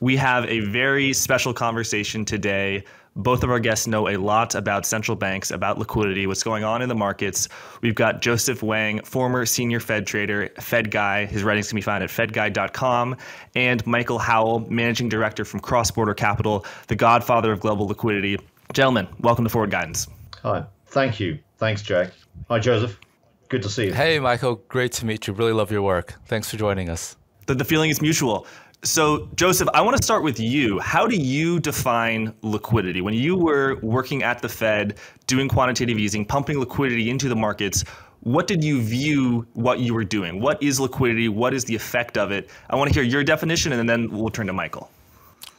We have a very special conversation today. Both of our guests know a lot about central banks, about liquidity, what's going on in the markets. We've got Joseph Wang, former senior Fed trader, Fed Guy. His writings can be found at fedguy.com. And Michael Howell, managing director from Cross Border Capital, the godfather of global liquidity. Gentlemen, welcome to Forward Guidance. Hi. Thank you. Thanks, Jack. Hi, Joseph. Good to see you. Hey, Michael. Great to meet you. Really love your work. Thanks for joining us. The, the feeling is mutual. So, Joseph, I want to start with you. How do you define liquidity? When you were working at the Fed, doing quantitative easing, pumping liquidity into the markets, what did you view what you were doing? What is liquidity? What is the effect of it? I want to hear your definition, and then we'll turn to Michael.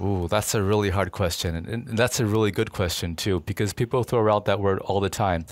Ooh, that's a really hard question. And that's a really good question, too, because people throw around that word all the time.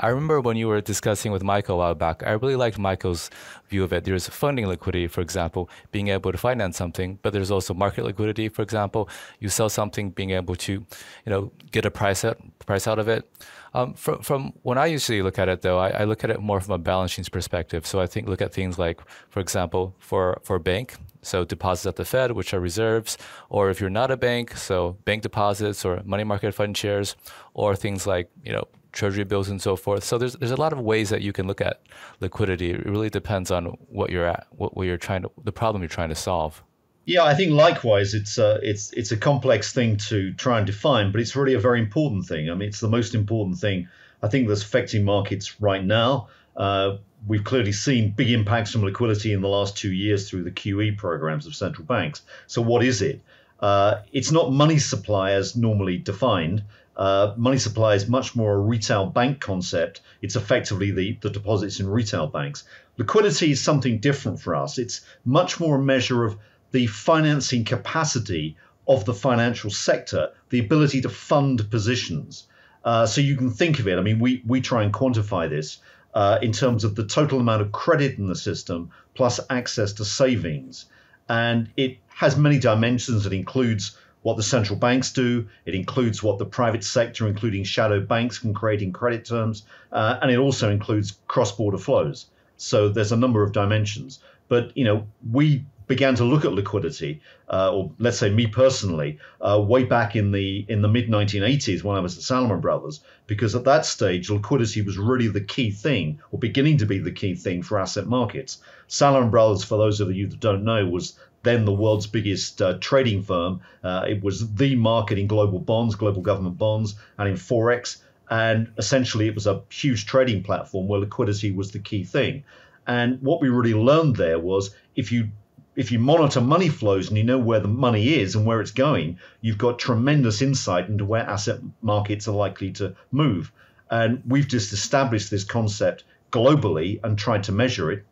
I remember when you were discussing with Michael a while back, I really liked Michael's view of it. There's funding liquidity, for example, being able to finance something, but there's also market liquidity, for example. You sell something, being able to, you know, get a price out, price out of it. Um, from, from when I usually look at it, though, I, I, look at it more from a balance sheet perspective. So I think look at things like, for example, for for a bank, so deposits at the Fed, which are reserves, or if you're not a bank, so bank deposits or money market fund shares, or things like you know treasury bills and so forth. So there's there's a lot of ways that you can look at liquidity. It really depends on what you're at, what, what you're trying to, the problem you're trying to solve. Yeah, I think likewise, it's a it's it's a complex thing to try and define, but it's really a very important thing. I mean, it's the most important thing I think that's affecting markets right now. Uh, we've clearly seen big impacts from liquidity in the last two years through the QE programs of central banks. So, what is it? Uh, it's not money supply as normally defined. Uh, money supply is much more a retail bank concept. It's effectively the, the deposits in retail banks. Liquidity is something different for us. It's much more a measure of the financing capacity of the financial sector, the ability to fund positions. Uh, so you can think of it. I mean, we, we try and quantify this uh, in terms of the total amount of credit in the system plus access to savings. And it has many dimensions. It includes what the central banks do. It includes what the private sector, including shadow banks, can create in credit terms, uh, and it also includes cross-border flows. So there's a number of dimensions. But you know, we began to look at liquidity, uh, or let's say me personally, uh, way back in the in the mid 1980s when I was at Salomon Brothers, because at that stage liquidity was really the key thing, or beginning to be the key thing for asset markets. Salomon Brothers, for those of you that don't know, was then the world's biggest uh, trading firm. Uh, it was the market in global bonds, global government bonds, and in forex. And essentially, it was a huge trading platform where liquidity was the key thing. And what we really learned there was if you if you monitor money flows and you know where the money is and where it's going, you've got tremendous insight into where asset markets are likely to move. And we've just established this concept globally and tried to measure it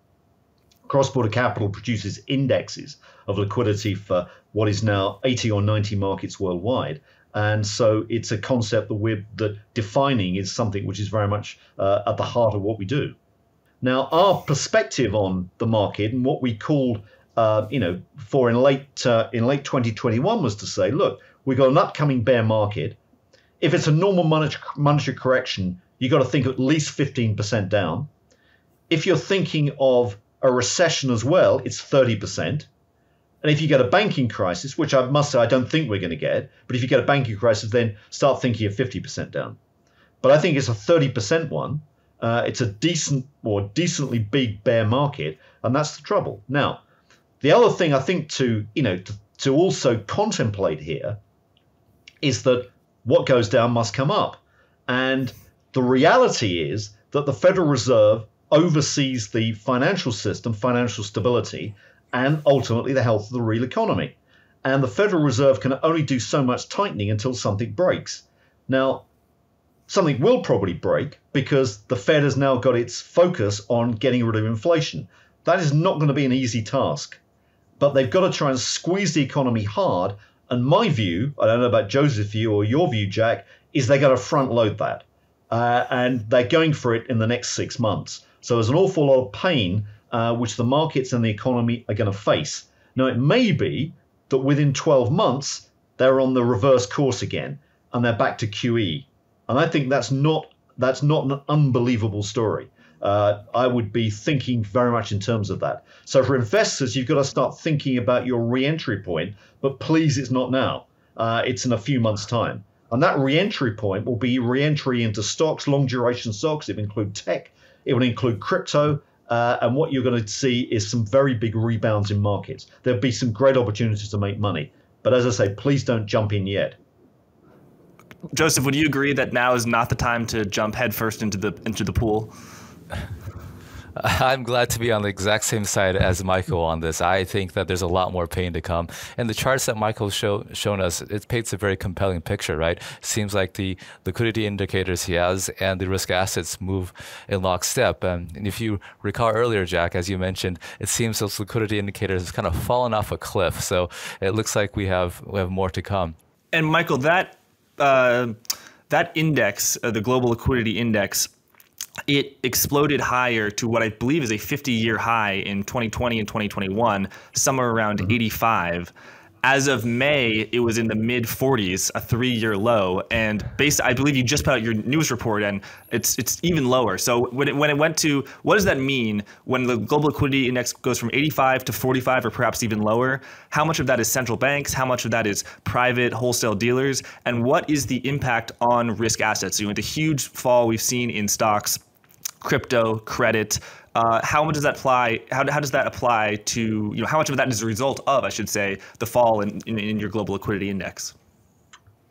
Cross Border Capital produces indexes of liquidity for what is now 80 or 90 markets worldwide. And so it's a concept that we're that defining is something which is very much uh, at the heart of what we do. Now, our perspective on the market and what we called, uh, you know, for in late uh, in late 2021 was to say, look, we've got an upcoming bear market. If it's a normal monetary, monetary correction, you've got to think at least 15% down. If you're thinking of a recession as well, it's 30%. And if you get a banking crisis, which I must say I don't think we're going to get, but if you get a banking crisis, then start thinking of 50% down. But I think it's a 30% one. Uh, it's a decent or decently big bear market, and that's the trouble. Now, the other thing I think to you know to, to also contemplate here is that what goes down must come up, and the reality is that the Federal Reserve oversees the financial system, financial stability, and ultimately the health of the real economy. And the Federal Reserve can only do so much tightening until something breaks. Now, something will probably break because the Fed has now got its focus on getting rid of inflation. That is not going to be an easy task, but they've got to try and squeeze the economy hard. And my view, I don't know about Joseph's view or your view, Jack, is they're going to front load that. Uh, and they're going for it in the next six months. So there's an awful lot of pain uh, which the markets and the economy are going to face. Now, it may be that within 12 months, they're on the reverse course again and they're back to QE. And I think that's not that's not an unbelievable story. uh, I would be thinking very much in terms of that. So for investors, you've got to start thinking about your re-entry point, but please, it's not now. Uh, it's in a few months' time. And that re-entry point will be re-entry into stocks, long duration stocks. It include tech. It will include crypto. Uh, and what you're going to see is some very big rebounds in markets. There'll be some great opportunities to make money. But as I say, please don't jump in yet. Joseph, would you agree that now is not the time to jump headfirst into the into the pool? I'm glad to be on the exact same side as Michael on this. I think that there's a lot more pain to come. And the charts that Michael's show, shown us, it paints a very compelling picture, right? Seems like the liquidity indicators he has and the risk assets move in lockstep. and if you recall earlier, Jack, as you mentioned, it seems those liquidity indicators have kind of fallen off a cliff. So it looks like we have we have more to come. And Michael, that uh, that index, uh, the global liquidity index, it exploded higher to what I believe is a 50 year high in 2020 and 2021, somewhere around mm-hmm. 85. As of May, it was in the mid 40s, a three-year low, and based, I believe you just put out your news report, and it's it's even lower. So when it, when it went to, what does that mean when the global liquidity index goes from 85 to 45, or perhaps even lower? How much of that is central banks? How much of that is private wholesale dealers? And what is the impact on risk assets? So, with the huge fall we've seen in stocks crypto, credit. Uh, how much does that apply? How, how does that apply to you know how much of that is a result of I should say the fall in, in, in your global liquidity index?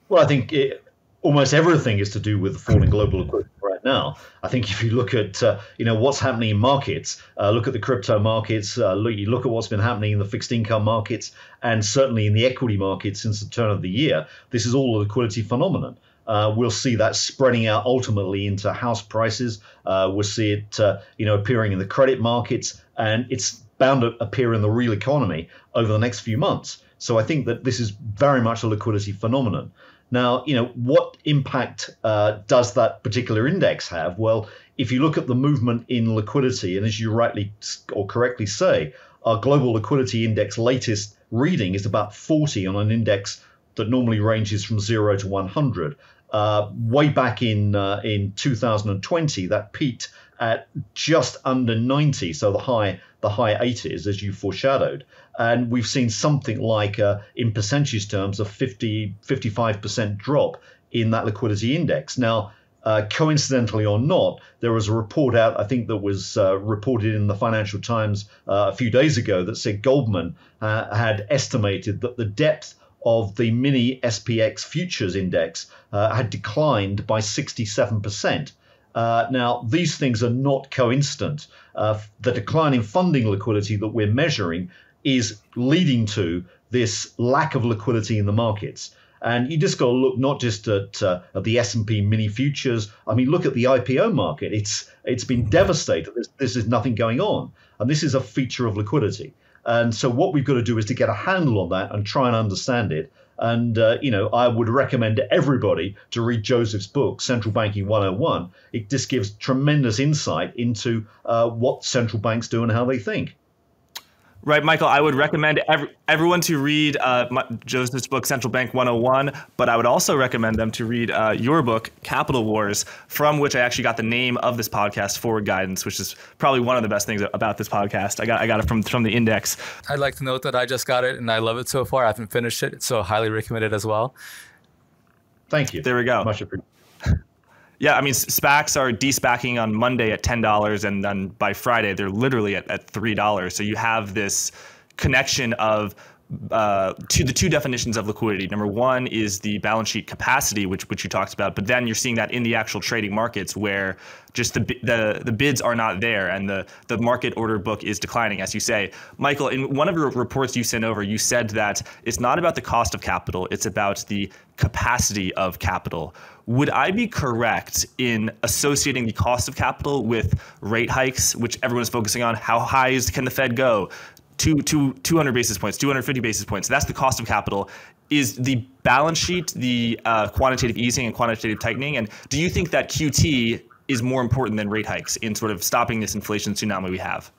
Well, I think it, almost everything is to do with the falling global liquidity right now. I think if you look at uh, you know what's happening in markets, uh, look at the crypto markets, uh, look you look at what's been happening in the fixed income markets, and certainly in the equity markets since the turn of the year. This is all a liquidity phenomenon. Uh, we'll see that spreading out ultimately into house prices. Uh, we'll see it, uh, you know, appearing in the credit markets, and it's bound to appear in the real economy over the next few months. So I think that this is very much a liquidity phenomenon. Now, you know, what impact uh, does that particular index have? Well, if you look at the movement in liquidity, and as you rightly or correctly say, our global liquidity index latest reading is about 40 on an index that normally ranges from zero to 100. Uh, way back in uh, in 2020, that peaked at just under 90, so the high the high 80s, as you foreshadowed. And we've seen something like, uh, in percentage terms, a 50 55% drop in that liquidity index. Now. Uh, coincidentally or not, there was a report out, I think, that was uh, reported in the Financial Times uh, a few days ago that said Goldman had estimated that the depth of the mini SPX futures index uh, had declined by 67%. Uh, now, these things are not coincident. Uh, the decline in funding liquidity that we're measuring is leading to this lack of liquidity in the markets. And you just got to look not just at, uh, at the S&P mini futures. I mean, look at the IPO market. It's it's been devastated. There's, there's, nothing going on, and this is a feature of liquidity. And so what we've got to do is to get a handle on that and try and understand it. And, uh, you know, I would recommend everybody to read Joseph's book, Central Banking 101. It just gives tremendous insight into uh, what central banks do and how they think. Right, Michael. I would recommend every, everyone to read uh, my, Joseph's book, Central Bank 101, but I would also recommend them to read uh, your book, Capital Wars, from which I actually got the name of this podcast, Forward Guidance, which is probably one of the best things about this podcast. I got I got it from from the index. I'd like to note that I just got it and I love it so far. I haven't finished it, so highly recommend it as well. Thank you. There we go. Much appreciated. Yeah, I mean, SPACs are despacking on Monday at $10, and then by Friday, they're literally at, at $3. So you have this connection of uh, to the two definitions of liquidity. Number one is the balance sheet capacity, which which you talked about, but then you're seeing that in the actual trading markets where just the the the bids are not there and the the market order book is declining, as you say. Michael, in one of your reports you sent over, you said that it's not about the cost of capital; it's about the capacity of capital. Would I be correct in associating the cost of capital with rate hikes, which everyone is focusing on? How high can the Fed go? Two, two, 200 basis points, 250 basis points. That's the cost of capital. Is the balance sheet the uh, quantitative easing and quantitative tightening? And do you think that QT is more important than rate hikes in sort of stopping this inflation tsunami we have?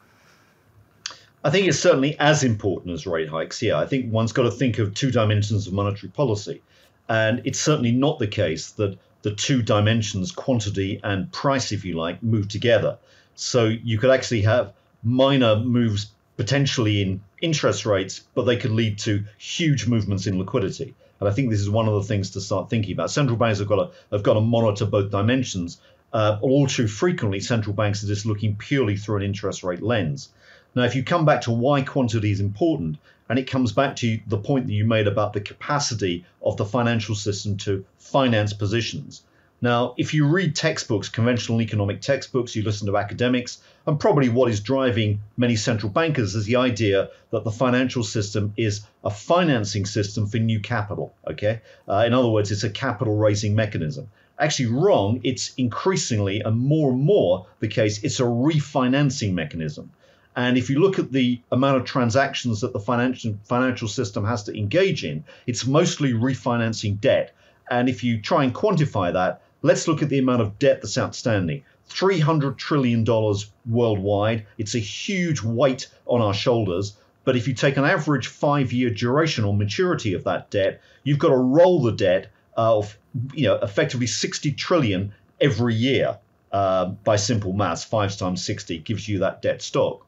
I think it's certainly as important as rate hikes. Yeah, I think one's got to think of two dimensions of monetary policy. And it's certainly not the case that the two dimensions, quantity and price, if you like, move together. So you could actually have minor moves potentially in interest rates, but they could lead to huge movements in liquidity. And I think this is one of the things to start thinking about. Central banks have got to have got to monitor both dimensions. Uh, all too frequently, central banks are just looking purely through an interest rate lens. Now, if you come back to why quantity is important, and it comes back to the point that you made about the capacity of the financial system to finance positions. Now, if you read textbooks, conventional economic textbooks, you listen to academics, and probably what is driving many central bankers is the idea that the financial system is a financing system for new capital. Okay, uh, in other words, it's a capital raising mechanism. Actually, wrong. It's increasingly and more and more the case. It's a refinancing mechanism. And if you look at the amount of transactions that the financial financial system has to engage in, it's mostly refinancing debt. And if you try and quantify that, let's look at the amount of debt that's outstanding. $300 trillion worldwide. It's a huge weight on our shoulders. But if you take an average five year duration or maturity of that debt, you've got to roll the debt of, you know, effectively 60 trillion every year uh, by simple maths. Five times 60 gives you that debt stock.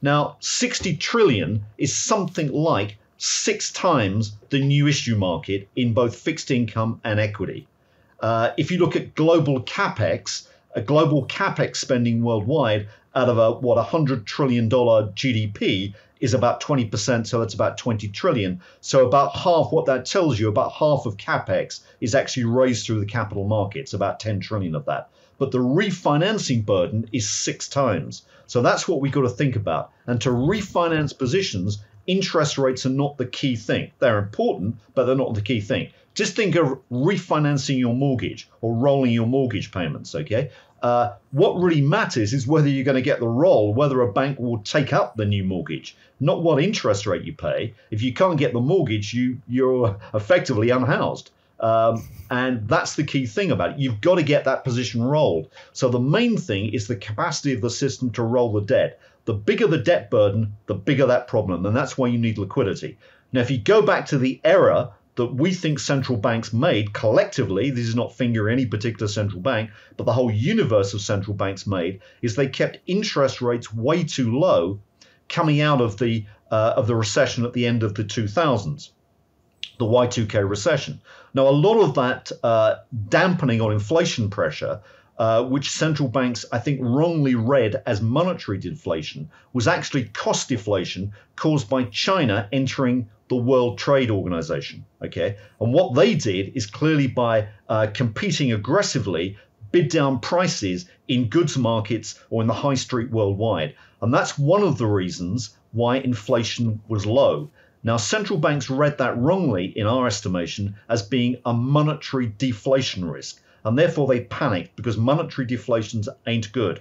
Now, 60 trillion is something like six times the new issue market in both fixed income and equity. Uh, if you look at global capex, a global capex spending worldwide out of a what 100 trillion dollar GDP is about 20%, so that's about 20 trillion. So about half what that tells you, about half of capex is actually raised through the capital markets, about 10 trillion of that. But the refinancing burden is six times. So that's what we've got to think about. And to refinance positions, interest rates are not the key thing. They're important, but they're not the key thing. Just think of refinancing your mortgage or rolling your mortgage payments, okay? Uh, what really matters is whether you're going to get the roll, whether a bank will take up the new mortgage, not what interest rate you pay. If you can't get the mortgage, you you're effectively unhoused. Um, and that's the key thing about it. You've got to get that position rolled. So the main thing is the capacity of the system to roll the debt. The bigger the debt burden, the bigger that problem. And that's why you need liquidity. Now, if you go back to the error that we think central banks made collectively, this is not finger any particular central bank, but the whole universe of central banks made, is they kept interest rates way too low coming out of the uh, of the recession at the end of the 2000s the Y2K recession. Now, a lot of that uh, dampening on inflation pressure, uh, which central banks, I think, wrongly read as monetary deflation, was actually cost deflation caused by China entering the World Trade Organization. Okay, and what they did is clearly by uh, competing aggressively, bid down prices in goods markets or in the high street worldwide, and that's one of the reasons why inflation was low. Now, central banks read that wrongly, in our estimation, as being a monetary deflation risk, and therefore they panicked because monetary deflations ain't good.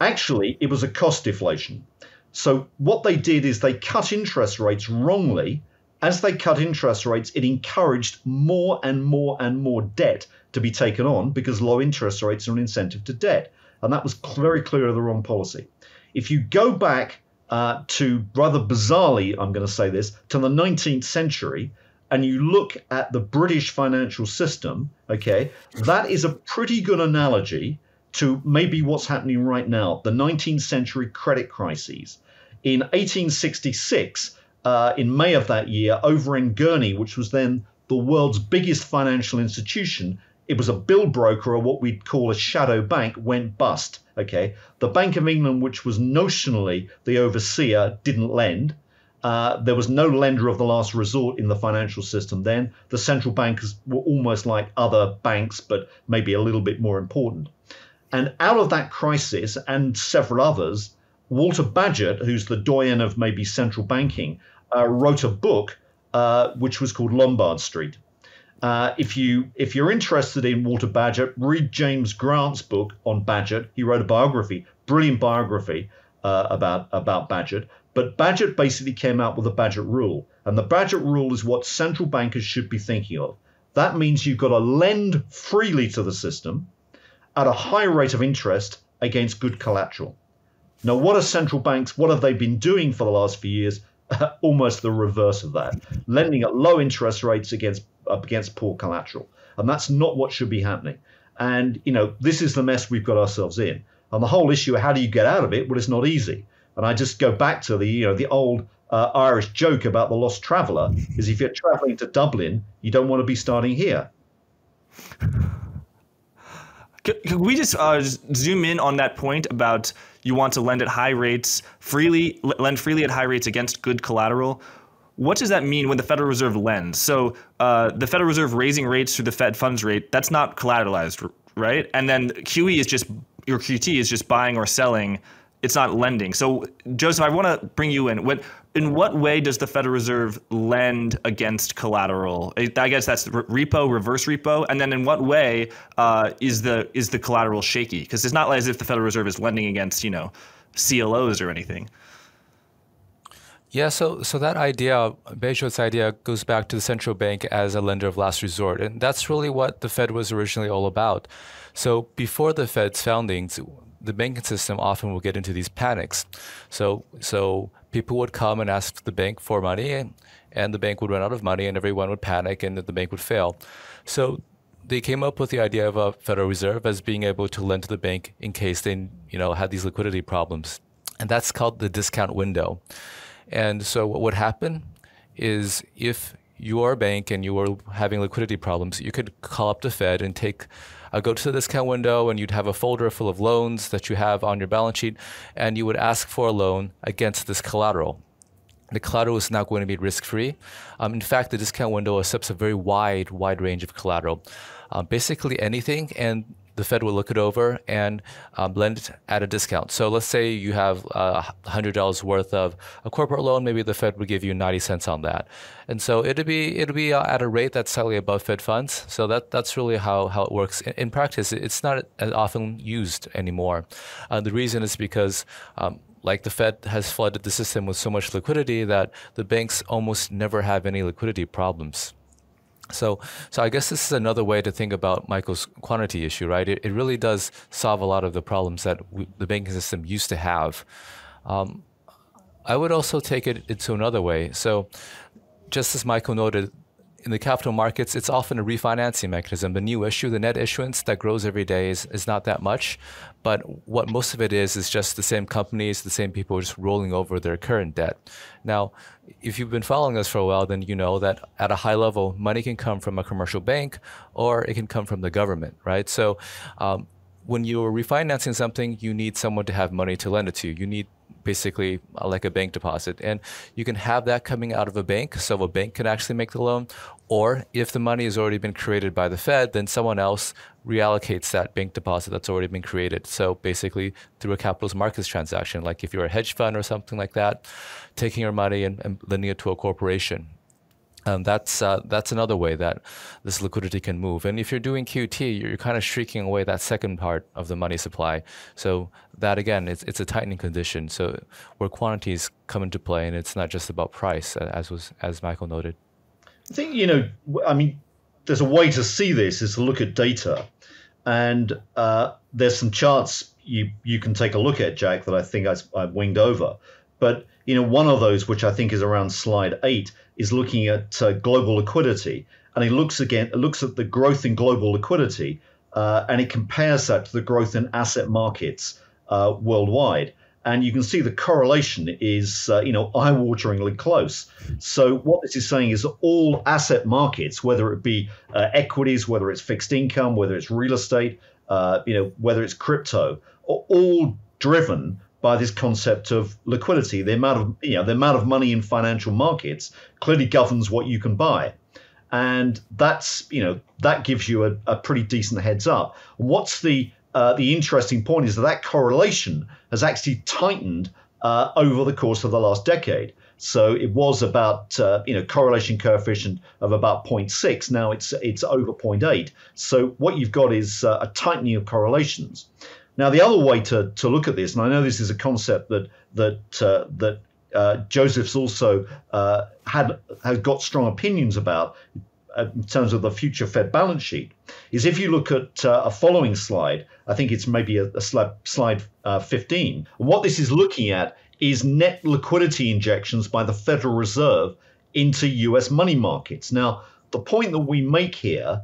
Actually, it was a cost deflation. So, what they did is they cut interest rates wrongly. As they cut interest rates, it encouraged more and more and more debt to be taken on because low interest rates are an incentive to debt. And that was very clearly the wrong policy. If you go back uh, to rather bizarrely, I'm going to say this, to the 19th century, and you look at the British financial system, okay, that is a pretty good analogy to maybe what's happening right now, the 19th century credit crises. In 1866, uh, in May of that year, Overend Gurney, which was then the world's biggest financial institution, it was a bill broker or what we'd call a shadow bank went bust. Okay, the Bank of England, which was notionally the overseer, didn't lend. Uh, there was no lender of the last resort in the financial system then. The central bankers were almost like other banks, but maybe a little bit more important. And out of that crisis and several others, Walter Bagehot, who's the doyen of maybe central banking, uh, wrote a book uh, which was called Lombard Street. Uh, if you if you're interested in Walter Bagehot, read James Grant's book on Bagehot. He wrote a biography, brilliant biography uh, about about Bagehot. But Bagehot basically came out with a Bagehot rule, and the Bagehot rule is what central bankers should be thinking of. That means you've got to lend freely to the system at a high rate of interest against good collateral. Now, what are central banks? What have they been doing for the last few years? Almost the reverse of that, lending at low interest rates against against poor collateral. And that's not what should be happening. And, you know, this is the mess we've got ourselves in. And the whole issue, of how do you get out of it? Well, it's not easy. And I just go back to the you know the old uh, Irish joke about the lost traveller is if you're travelling to Dublin, you don't want to be starting here. Can we just uh, zoom in on that point about you want to lend at high rates, freely lend freely at high rates against good collateral? What does that mean when the Federal Reserve lends? So uh, the Federal Reserve raising rates through the Fed funds rate, that's not collateralized, right? And then QE is just, your QT is just buying or selling it's not lending. So, Joseph, I want to bring you in. What, in what way does the Federal Reserve lend against collateral? I guess that's repo, reverse repo, and then in what way uh, is the is the collateral shaky? Because it's not as if the Federal Reserve is lending against you know CLOs or anything. Yeah, so so that idea, Bagehot's idea, goes back to the central bank as a lender of last resort, and that's really what the Fed was originally all about. So before the Fed's foundings, the banking system often will get into these panics. So so people would come and ask the bank for money, and, and the bank would run out of money, and everyone would panic, and the bank would fail. So they came up with the idea of a Federal Reserve as being able to lend to the bank in case they you know had these liquidity problems, and that's called the discount window. And so what would happen is if you are a bank and you were having liquidity problems, you could call up the Fed and take uh, go to the discount window and you'd have a folder full of loans that you have on your balance sheet, and you would ask for a loan against this collateral. The collateral is not going to be risk free. Um, in fact, the discount window accepts a very wide, wide range of collateral. Uh, basically anything, and the Fed will look it over and um, lend it at a discount. So let's say you have uh, $100 worth of a corporate loan, maybe the Fed would give you 90 cents on that. And so it'll be it'll be uh, at a rate that's slightly above Fed funds. So that that's really how, how it works. In, in practice, it's not as often used anymore. Uh, the reason is because um, like the Fed has flooded the system with so much liquidity that the banks almost never have any liquidity problems. So, so I guess this is another way to think about Michael's quantity issue, right? It, it really does solve a lot of the problems that we, the banking system used to have. Um, I would also take it into another way. So, just as Michael noted, in the capital markets, it's often a refinancing mechanism. The new issue, the net issuance that grows every day is, is not that much. But what most of it is, is just the same companies, the same people just rolling over their current debt. Now, if you've been following us for a while, then you know that at a high level, money can come from a commercial bank or it can come from the government, right? So um, when you're refinancing something, you need someone to have money to lend it to. You You need basically uh, like a bank deposit. And you can have that coming out of a bank, so a bank can actually make the loan. Or if the money has already been created by the Fed, then someone else reallocates that bank deposit that's already been created. So basically through a capital markets transaction, like if you're a hedge fund or something like that, taking your money and, and lending it to a corporation. Um, that's uh, that's another way that this liquidity can move. And if you're doing QT, you're, kind of shrinking away that second part of the money supply. So that again, it's it's a tightening condition. So where quantities come into play, and it's not just about price, as was as Michael noted. I think you know. I mean, there's a way to see this is to look at data, and uh, there's some charts you you can take a look at, Jack, that I think I, I winged over. But you know, one of those, which I think is around slide eight, is looking at uh, global liquidity, and it looks again, it looks at the growth in global liquidity, uh, and it compares that to the growth in asset markets uh, worldwide. And you can see the correlation is, uh, you know, eye-wateringly close. So what this is saying is all asset markets, whether it be uh, equities, whether it's fixed income, whether it's real estate, uh, you know, whether it's crypto, are all driven by this concept of liquidity. The amount of you know the amount of money in financial markets clearly governs what you can buy, and that's you know that gives you a, a pretty decent heads up. What's the uh, the interesting point is that that correlation has actually tightened uh, over the course of the last decade. So it was about uh, you know correlation coefficient of about 0.6. Now it's it's over 0.8. So what you've got is uh, a tightening of correlations. Now, the other way to, to look at this, and I know this is a concept that that uh, that uh, Joseph's also had has got strong opinions about in terms of the future Fed balance sheet, is if you look at uh, a following slide, I think it's maybe a, a slide, slide uh, 15. What this is looking at is net liquidity injections by the Federal Reserve into U.S. money markets. Now, the point that we make here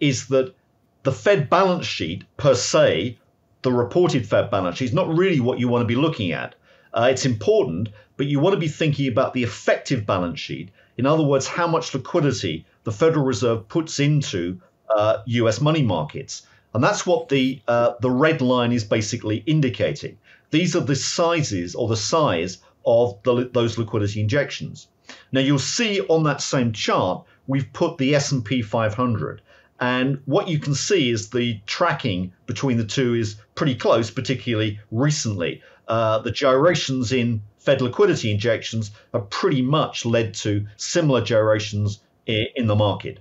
is that the Fed balance sheet per se the reported Fed balance sheet is not really what you want to be looking at. Uh, it's important, but you want to be thinking about the effective balance sheet. In other words, how much liquidity the Federal Reserve puts into uh, U.S. money markets, and that's what the uh, the red line is basically indicating. These are the sizes or the size of the, those liquidity injections. Now you'll see on that same chart we've put the S&P 500 and what you can see is the tracking between the two is pretty close, particularly recently. Uh, the gyrations in Fed liquidity injections have pretty much led to similar gyrations in the market.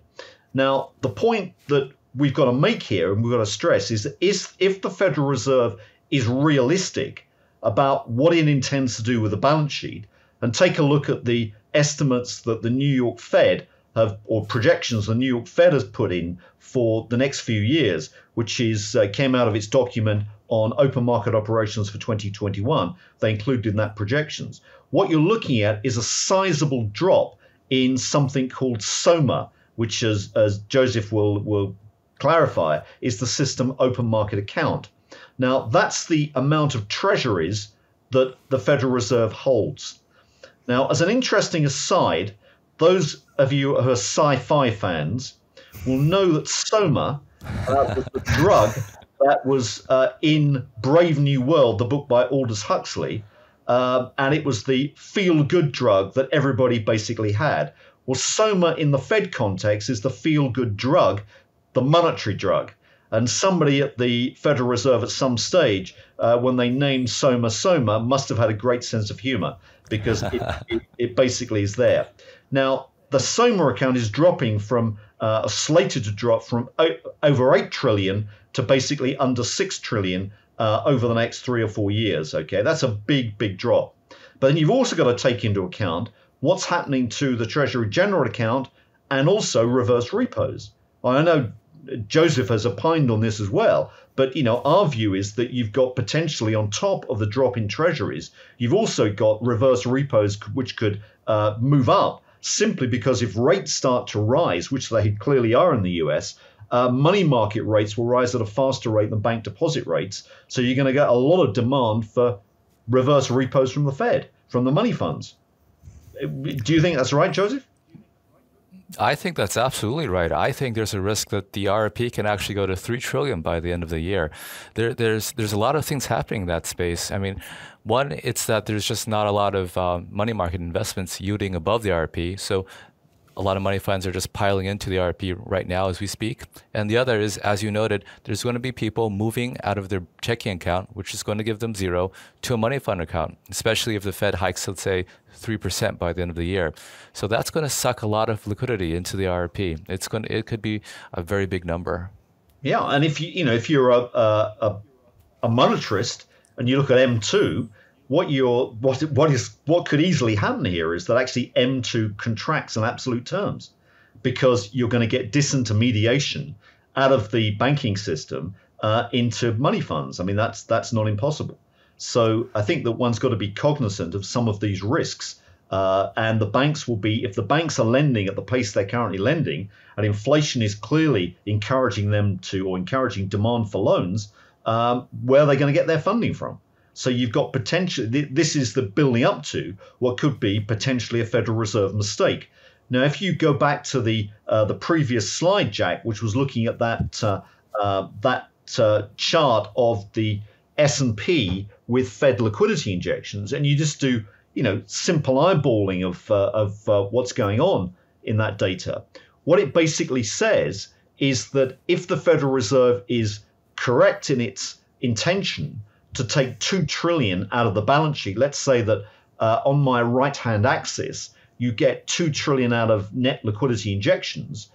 Now, the point that we've got to make here and we've got to stress is, is if the Federal Reserve is realistic about what it intends to do with the balance sheet and take a look at the estimates that the New York Fed have or projections the New York Fed has put in for the next few years, which is uh, came out of its document on open market operations for 2021. They included in that projections. What you're looking at is a sizable drop in something called SOMA, which, as, as Joseph will will clarify, is the system open market account. Now, that's the amount of treasuries that the Federal Reserve holds. Now, as an interesting aside, those of you who are sci fi fans will know that Soma uh, was the drug that was uh, in Brave New World, the book by Aldous Huxley, uh, and it was the feel good drug that everybody basically had. Well, Soma in the Fed context is the feel good drug, the monetary drug. And somebody at the Federal Reserve at some stage, uh, when they named Soma Soma, must have had a great sense of humor because it, it, it, basically is there. Now, the Soma account is dropping from uh, slated to drop from o- over 8 trillion to basically under 6 trillion uh, over the next three or four years. Okay, that's a big, big drop. But then you've also got to take into account what's happening to the Treasury General account and also reverse repos. I know Joseph has opined on this as well. But you know, our view is that you've got potentially on top of the drop in treasuries, you've also got reverse repos which could uh, move up simply because if rates start to rise, which they clearly are in the US, uh, money market rates will rise at a faster rate than bank deposit rates. So you're going to get a lot of demand for reverse repos from the Fed, from the money funds. Do you think that's right, Joseph? I think that's absolutely right. I think there's a risk that the RRP can actually go to three trillion by the end of the year. There, there's there's a lot of things happening in that space. I mean, one, it's that there's just not a lot of um, money market investments yielding above the RRP. So a lot of money funds are just piling into the RP right now as we speak. And the other is, as you noted, there's going to be people moving out of their checking account, which is going to give them zero, to a money fund account, especially if the Fed hikes, let's say, 3% by the end of the year. So that's going to suck a lot of liquidity into the RRP. It's going to, it could be a very big number. Yeah, and if you you know if you're a a, a monetarist and you look at M2, what you're what what is what could easily happen here is that actually M2 contracts in absolute terms because you're going to get disintermediation out of the banking system uh, into money funds. I mean that's that's not impossible. So I think that one's got to be cognizant of some of these risks. Uh, and the banks will be, if the banks are lending at the pace they're currently lending, and inflation is clearly encouraging them to, or encouraging demand for loans, um, where are they going to get their funding from? So you've got potential. This is the building up to what could be potentially a Federal Reserve mistake. Now, if you go back to the uh, the previous slide, Jack, which was looking at that uh, uh, that uh, chart of the S and P with Fed liquidity injections, and you just do you know simple eyeballing of uh, of uh, what's going on in that data, what it basically says is that if the Federal Reserve is correct in its intention to take two trillion out of the balance sheet, let's say that uh, on my right hand axis, you get two trillion out of net liquidity injections,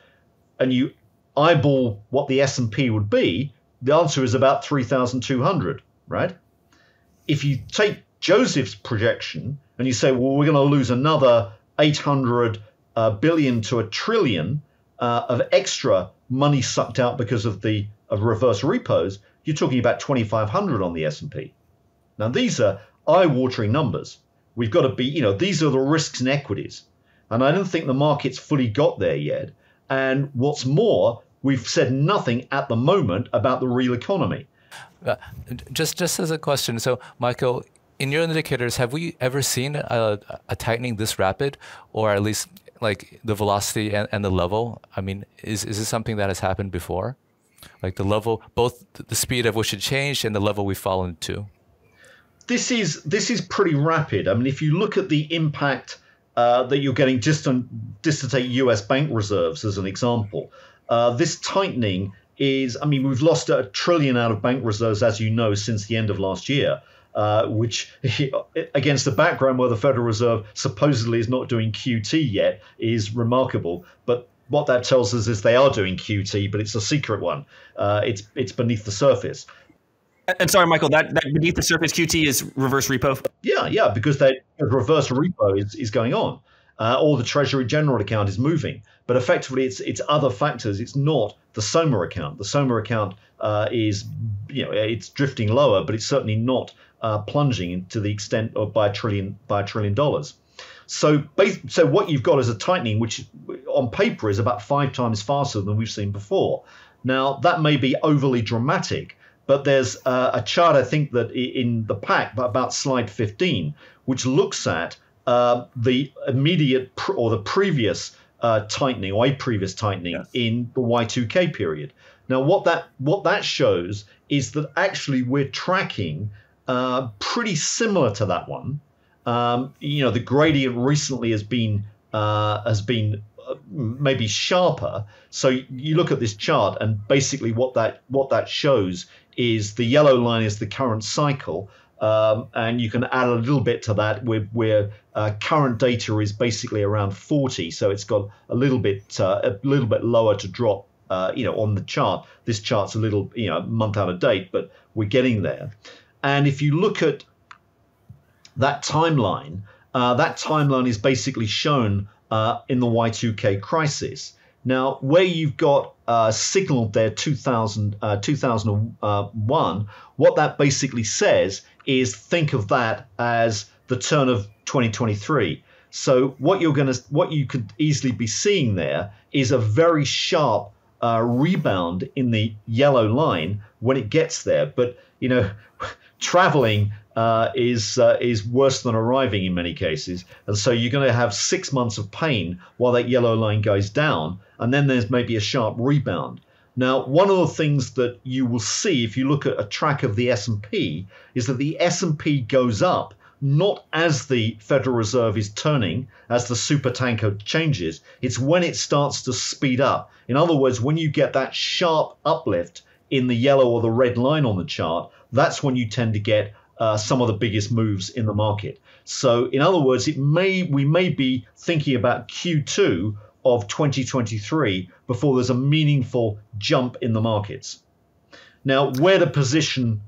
and you eyeball what the S&P would be, the answer is about 3,200, right? If you take Joseph's projection and you say, well, we're going to lose another 800 uh, billion to a trillion uh, of extra money sucked out because of the of reverse repos, you're talking about 2,500 on the S&P. Now these are eye-watering numbers. We've got to be, you know, these are the risks and equities, and I don't think the market's fully got there yet. And what's more, we've said nothing at the moment about the real economy. Uh, just just as a question, so Michael, in your indicators, have we ever seen a, a tightening this rapid, or at least like the velocity and, and the level? I mean, is is this something that has happened before? Like the level, both the speed of which it changed and the level we've fallen to. This is this is pretty rapid. I mean, if you look at the impact uh, that you're getting just on just to take U.S. bank reserves as an example, uh, this tightening is. I mean, we've lost a trillion out of bank reserves, as you know, since the end of last year uh, which against the background where the Federal Reserve supposedly is not doing QT yet is remarkable. But what that tells us is they are doing QT, but it's a secret one. Uh, it's it's beneath the surface. And sorry, Michael, that, that beneath the surface QT is reverse repo. Yeah, yeah, because that reverse repo is, is going on. Uh, or the Treasury General account is moving, but effectively it's it's other factors. It's not the SOMA account. The SOMA account uh, is you know it's drifting lower, but it's certainly not uh, plunging to the extent of by a trillion by a trillion dollars. So, so what you've got is a tightening, which on paper is about five times faster than we've seen before. Now, that may be overly dramatic, but there's uh, a chart I think that in the pack, about slide 15, which looks at uh, the immediate pr- or the previous uh, tightening or a previous tightening yes. in the Y2K period. Now, what that what that shows is that actually we're tracking uh, pretty similar to that one. Um, you know, the gradient recently has been uh, has been uh, maybe sharper. So you look at this chart, and basically what that what that shows is the yellow line is the current cycle, um, and you can add a little bit to that where, where uh, current data is basically around 40, so it's got a little bit uh, a little bit lower to drop. Uh, you know, on the chart, this chart's a little, you know, month out of date, but we're getting there. And if you look at that timeline, uh, that timeline is basically shown uh, in the Y2K crisis. Now, where you've got uh, signaled there 2000, uh, 2001, what that basically says is think of that as the turn of 2023. So what you're going to, what you could easily be seeing there is a very sharp uh, rebound in the yellow line when it gets there. But you know, traveling uh, is uh, is worse than arriving in many cases, and so you're going to have six months of pain while that yellow line goes down, and then there's maybe a sharp rebound. Now, one of the things that you will see if you look at a track of the S&P is that the S&P goes up not as the Federal Reserve is turning, as the super tanker changes. It's when it starts to speed up. In other words, when you get that sharp uplift in the yellow or the red line on the chart, that's when you tend to get uh, some of the biggest moves in the market. So, in other words, it may we may be thinking about Q2 of 2023 before there's a meaningful jump in the markets. Now, where to position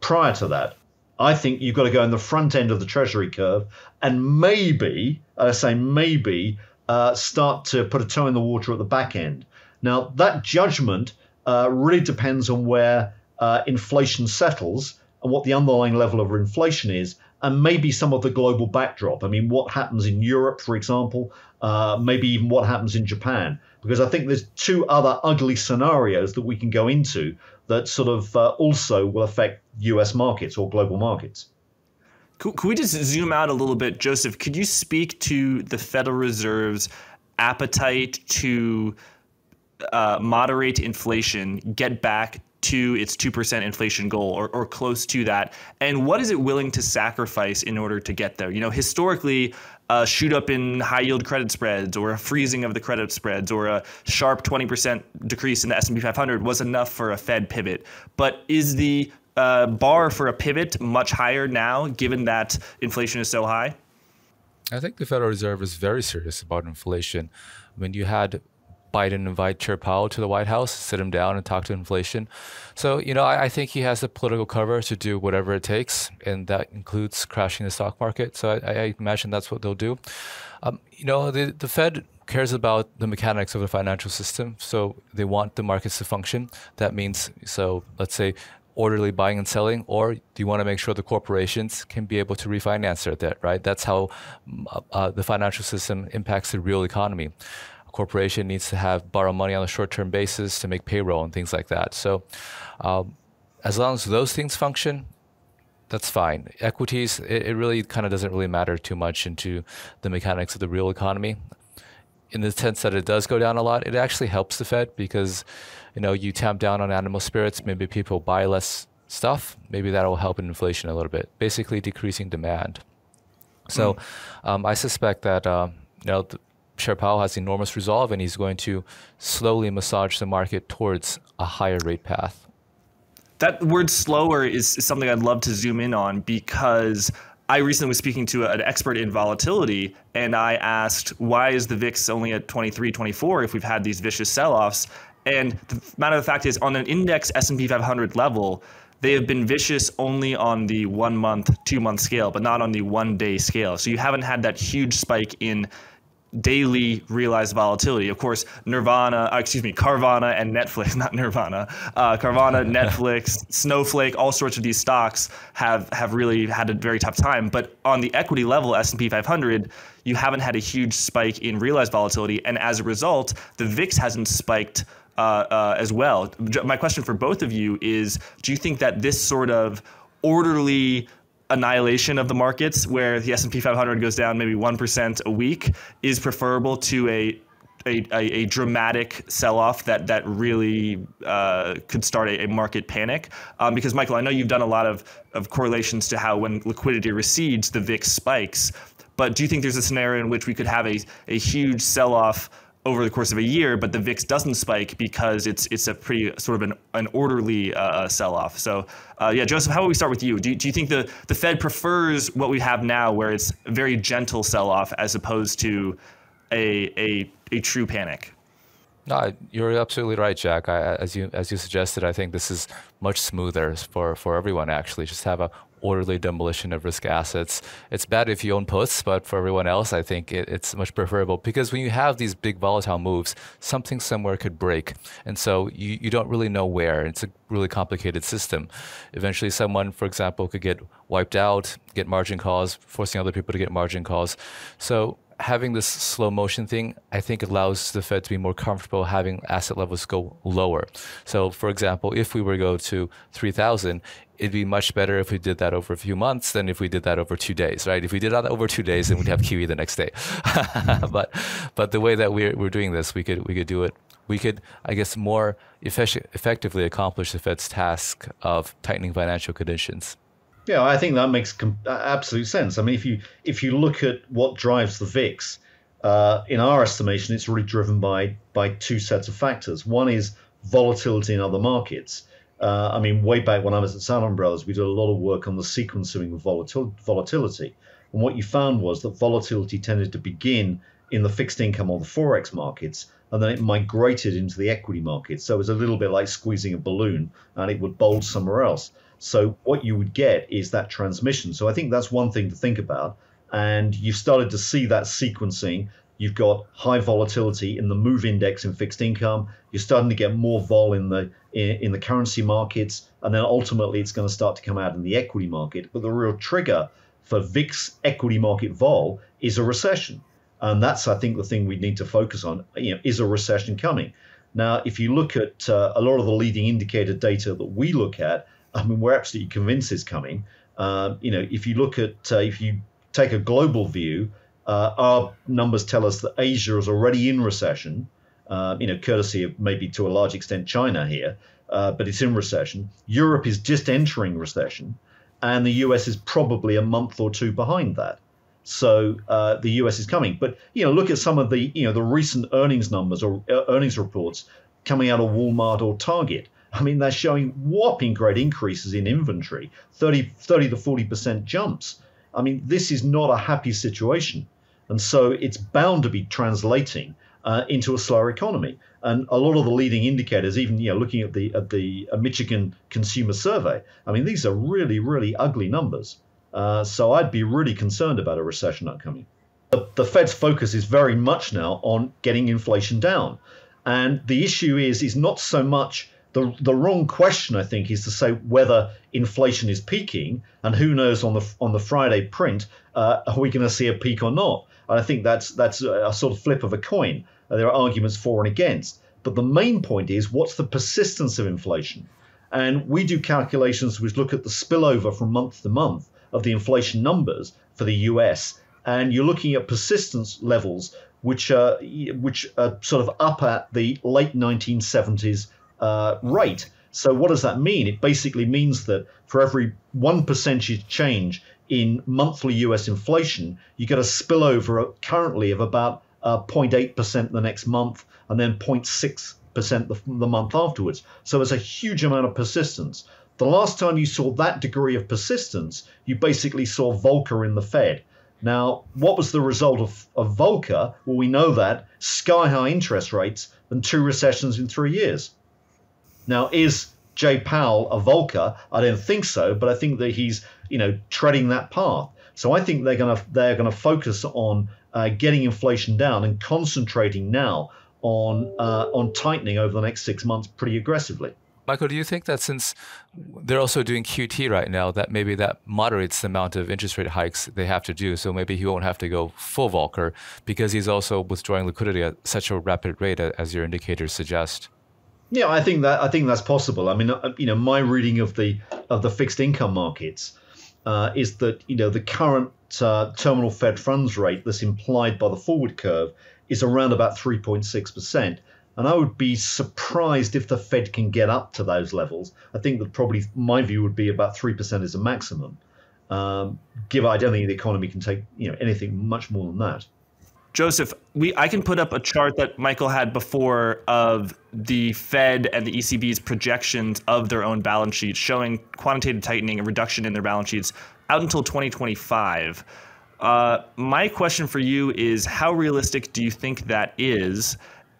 prior to that? I think you've got to go in the front end of the Treasury curve and maybe, I say maybe, uh, start to put a toe in the water at the back end. Now, that judgment uh, really depends on where uh, inflation settles and what the underlying level of inflation is, and maybe some of the global backdrop. I mean, what happens in Europe, for example, uh, maybe even what happens in Japan, because I think there's two other ugly scenarios that we can go into that sort of uh, also will affect US markets or global markets. Could, could we just zoom out a little bit, Joseph? Could you speak to the Federal Reserve's appetite to uh, moderate inflation, get back to its 2% inflation goal or, or close to that? And what is it willing to sacrifice in order to get there? You know, historically, a shoot up in high yield credit spreads or a freezing of the credit spreads or a sharp 20% decrease in the S&P 500 was enough for a Fed pivot. But is the uh, bar for a pivot much higher now given that inflation is so high? I think the Federal Reserve is very serious about inflation. When you had Biden invite Chair Powell to the White House, sit him down and talk to inflation. So, you know, I, I, think he has the political cover to do whatever it takes, and that includes crashing the stock market. So I, I imagine that's what they'll do. Um, you know, the, the Fed cares about the mechanics of the financial system. So they want the markets to function. That means, so let's say, orderly buying and selling, or do you want to make sure the corporations can be able to refinance their debt, right? That's how uh, uh the financial system impacts the real economy a corporation needs to have borrow money on a short-term basis to make payroll and things like that. So, um, as long as those things function, that's fine. Equities, it, it really kind of doesn't really matter too much into the mechanics of the real economy. In the sense that it does go down a lot, it actually helps the Fed because, you know, you tamp down on animal spirits, maybe people buy less stuff. Maybe that'll help in inflation a little bit, basically decreasing demand. So, mm. um, I suspect that uh, you know. The, Chair Powell has enormous resolve, and he's going to slowly massage the market towards a higher rate path that word slower is, is something I'd love to zoom in on because I recently was speaking to an expert in volatility and I asked why is the VIX only at 23, 24 if we've had these vicious sell-offs? And the matter of the fact is on an index S&P 500 level, they have been vicious only on the one month, two month scale, but not on the one day scale. So you haven't had that huge spike in daily realized volatility. Of course, Nirvana, uh, excuse me, Carvana and Netflix, not Nirvana, uh, Carvana, Netflix, Snowflake, all sorts of these stocks have have really had a very tough time. But on the equity level, S&P 500, you haven't had a huge spike in realized volatility, and as a result, the VIX hasn't spiked. Uh, uh, as well. My question for both of you is: Do you think that this sort of orderly annihilation of the markets where the S&P 500 goes down maybe 1% a week is preferable to a a, a, a dramatic sell-off that that really uh, could start a, a market panic. Um, because Michael, I know you've done a lot of, of correlations to how when liquidity recedes, the VIX spikes. But do you think there's a scenario in which we could have a, a huge sell-off over the course of a year, but the VIX doesn't spike because it's it's a pretty sort of an, an orderly uh, uh, sell-off. So uh, yeah, Joseph, how about we start with you? Do, do you think the, the Fed prefers what we have now, where it's a very gentle sell-off, as opposed to a a, a true panic? No, you're absolutely right, Jack. I, as you as you suggested, I think this is much smoother for, for everyone. Actually, just have a orderly demolition of risk assets. It's bad if you own puts, but for everyone else, I think it, it's much preferable because when you have these big volatile moves, something somewhere could break. And so you, you don't really know where. It's a really complicated system. Eventually, someone, for example, could get wiped out, get margin calls, forcing other people to get margin calls. So having this slow motion thing, I think allows the Fed to be more comfortable having asset levels go lower. So, for example, if we were to go to 3,000, it'd be much better if we did that over a few months than if we did that over two days, right? If we did that over two days, then we'd have QE the next day. but, but the way that we're, we're doing this, we could, we could do it. We could, I guess, more effectively accomplish the Fed's task of tightening financial conditions. Yeah, I think that makes com- absolute sense. I mean, if you if you look at what drives the VIX, uh, in our estimation, it's really driven by by two sets of factors. One is volatility in other markets. Uh, I mean, way back when I was at Salomon Brothers, we did a lot of work on the sequencing of volatil- volatility. And what you found was that volatility tended to begin in the fixed income or the forex markets, and then it migrated into the equity markets. So it was a little bit like squeezing a balloon, and it would bulge somewhere else. So what you would get is that transmission. So I think that's one thing to think about. And you've started to see that sequencing. You've got high volatility in the move index in fixed income. You're starting to get more vol in the in, in the currency markets, and then ultimately it's going to start to come out in the equity market. But the real trigger for VIX equity market vol is a recession, and that's I think the thing we need to focus on. You know, is a recession coming? Now, if you look at uh, a lot of the leading indicator data that we look at, I mean, we're absolutely convinced it's coming. Uh, you know, if you look at, uh, if you take a global view, uh, our numbers tell us that Asia is already in recession. Uh, you know, courtesy of maybe to a large extent China here, uh, but it's in recession. Europe is just entering recession, and the US is probably a month or two behind that. So uh, the US is coming. But you know, look at some of the you know the recent earnings numbers or earnings reports coming out of Walmart or Target. I mean, they're showing whopping great increases in inventory 30, 30 to 40% jumps. I mean, this is not a happy situation. And so it's bound to be translating uh, into a slower economy. And a lot of the leading indicators, even you know, looking at the at the uh, Michigan Consumer Survey, I mean, these are really, really ugly numbers. Uh, so I'd be really concerned about a recession upcoming. The, the Fed's focus is very much now on getting inflation down, and the issue is is not so much the the wrong question, I think, is to say whether inflation is peaking, and who knows on the on the Friday print uh, are we going to see a peak or not? And I think that's that's a sort of flip of a coin. There are arguments for and against, but the main point is what's the persistence of inflation, And we do calculations which look at the spillover from month to month of the inflation numbers for the US. And you're looking at persistence levels which are, which are sort of up at the late 1970s uh, rate. So what does that mean? It basically means that for every one percentage change in monthly US inflation, you get a spillover currently of about uh, 0.8% the next month and then 0.6% the, the month afterwards. So there's a huge amount of persistence. The last time you saw that degree of persistence, you basically saw Volcker in the Fed. Now, what was the result of, of Volcker? Well, we know that sky high interest rates and two recessions in three years. Now, is Jay Powell a Volcker? I don't think so, but I think that he's you know treading that path. So I think they're gonna they're gonna focus on uh, getting inflation down and concentrating now on uh, on tightening over the next six months pretty aggressively. Michael, do you think that since they're also doing QT right now, that maybe that moderates the amount of interest rate hikes they have to do? So maybe he won't have to go full Volcker because he's also withdrawing liquidity at such a rapid rate, as your indicators suggest. Yeah, I think that I think that's possible. I mean, uh, you know, my reading of the of the fixed income markets uh, is that you know the current uh, terminal Fed funds rate that's implied by the forward curve is around about 3.6 percent. And I would be surprised if the Fed can get up to those levels. I think that probably my view would be about three percent is a maximum. Um, give I don't think the economy can take you know anything much more than that. Joseph, we I can put up a chart that Michael had before of the Fed and the ECB's projections of their own balance sheets showing quantitative tightening and reduction in their balance sheets out until 2025. Uh, my question for you is how realistic do you think that is?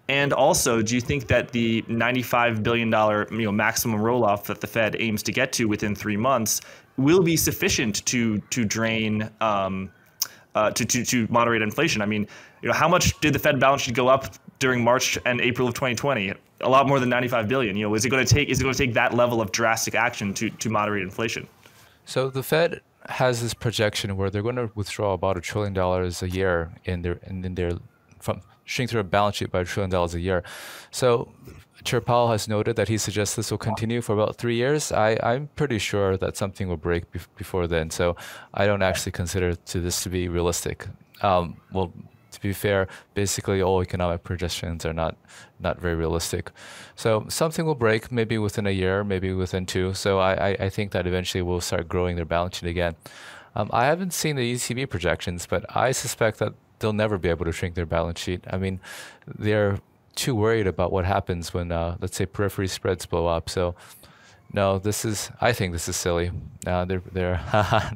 And also, do you think that the $95 billion you know, maximum roll off that the Fed aims to get to within three months will be sufficient to, to drain um, uh, to, to, to moderate inflation. I mean, you know, how much did the Fed balance sheet go up during March and April of 2020? A lot more than 95 billion. You know, is it going to take is it going to take that level of drastic action to to moderate inflation? So the Fed has this projection where they're going to withdraw about a trillion dollars a year in their in, in their from shrink their balance sheet by a trillion dollars a year. So Chair Powell has noted that he suggests this will continue for about three years. I, I'm pretty sure that something will break be- before then. So I don't actually consider to this to be realistic. Um, well, to be fair, basically all economic projections are not not very realistic. So something will break, maybe within a year, maybe within two. So I, I, I think that eventually we'll start growing their balance sheet again. Um, I haven't seen the ECB projections, but I suspect that they'll never be able to shrink their balance sheet. I mean, they're too worried about what happens when, uh, let's say, periphery spreads blow up. So, no, this is. I think this is silly. Uh, they're they're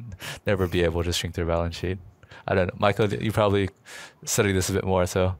never be able to shrink their balance sheet. I don't know, Michael. You probably study this a bit more, so.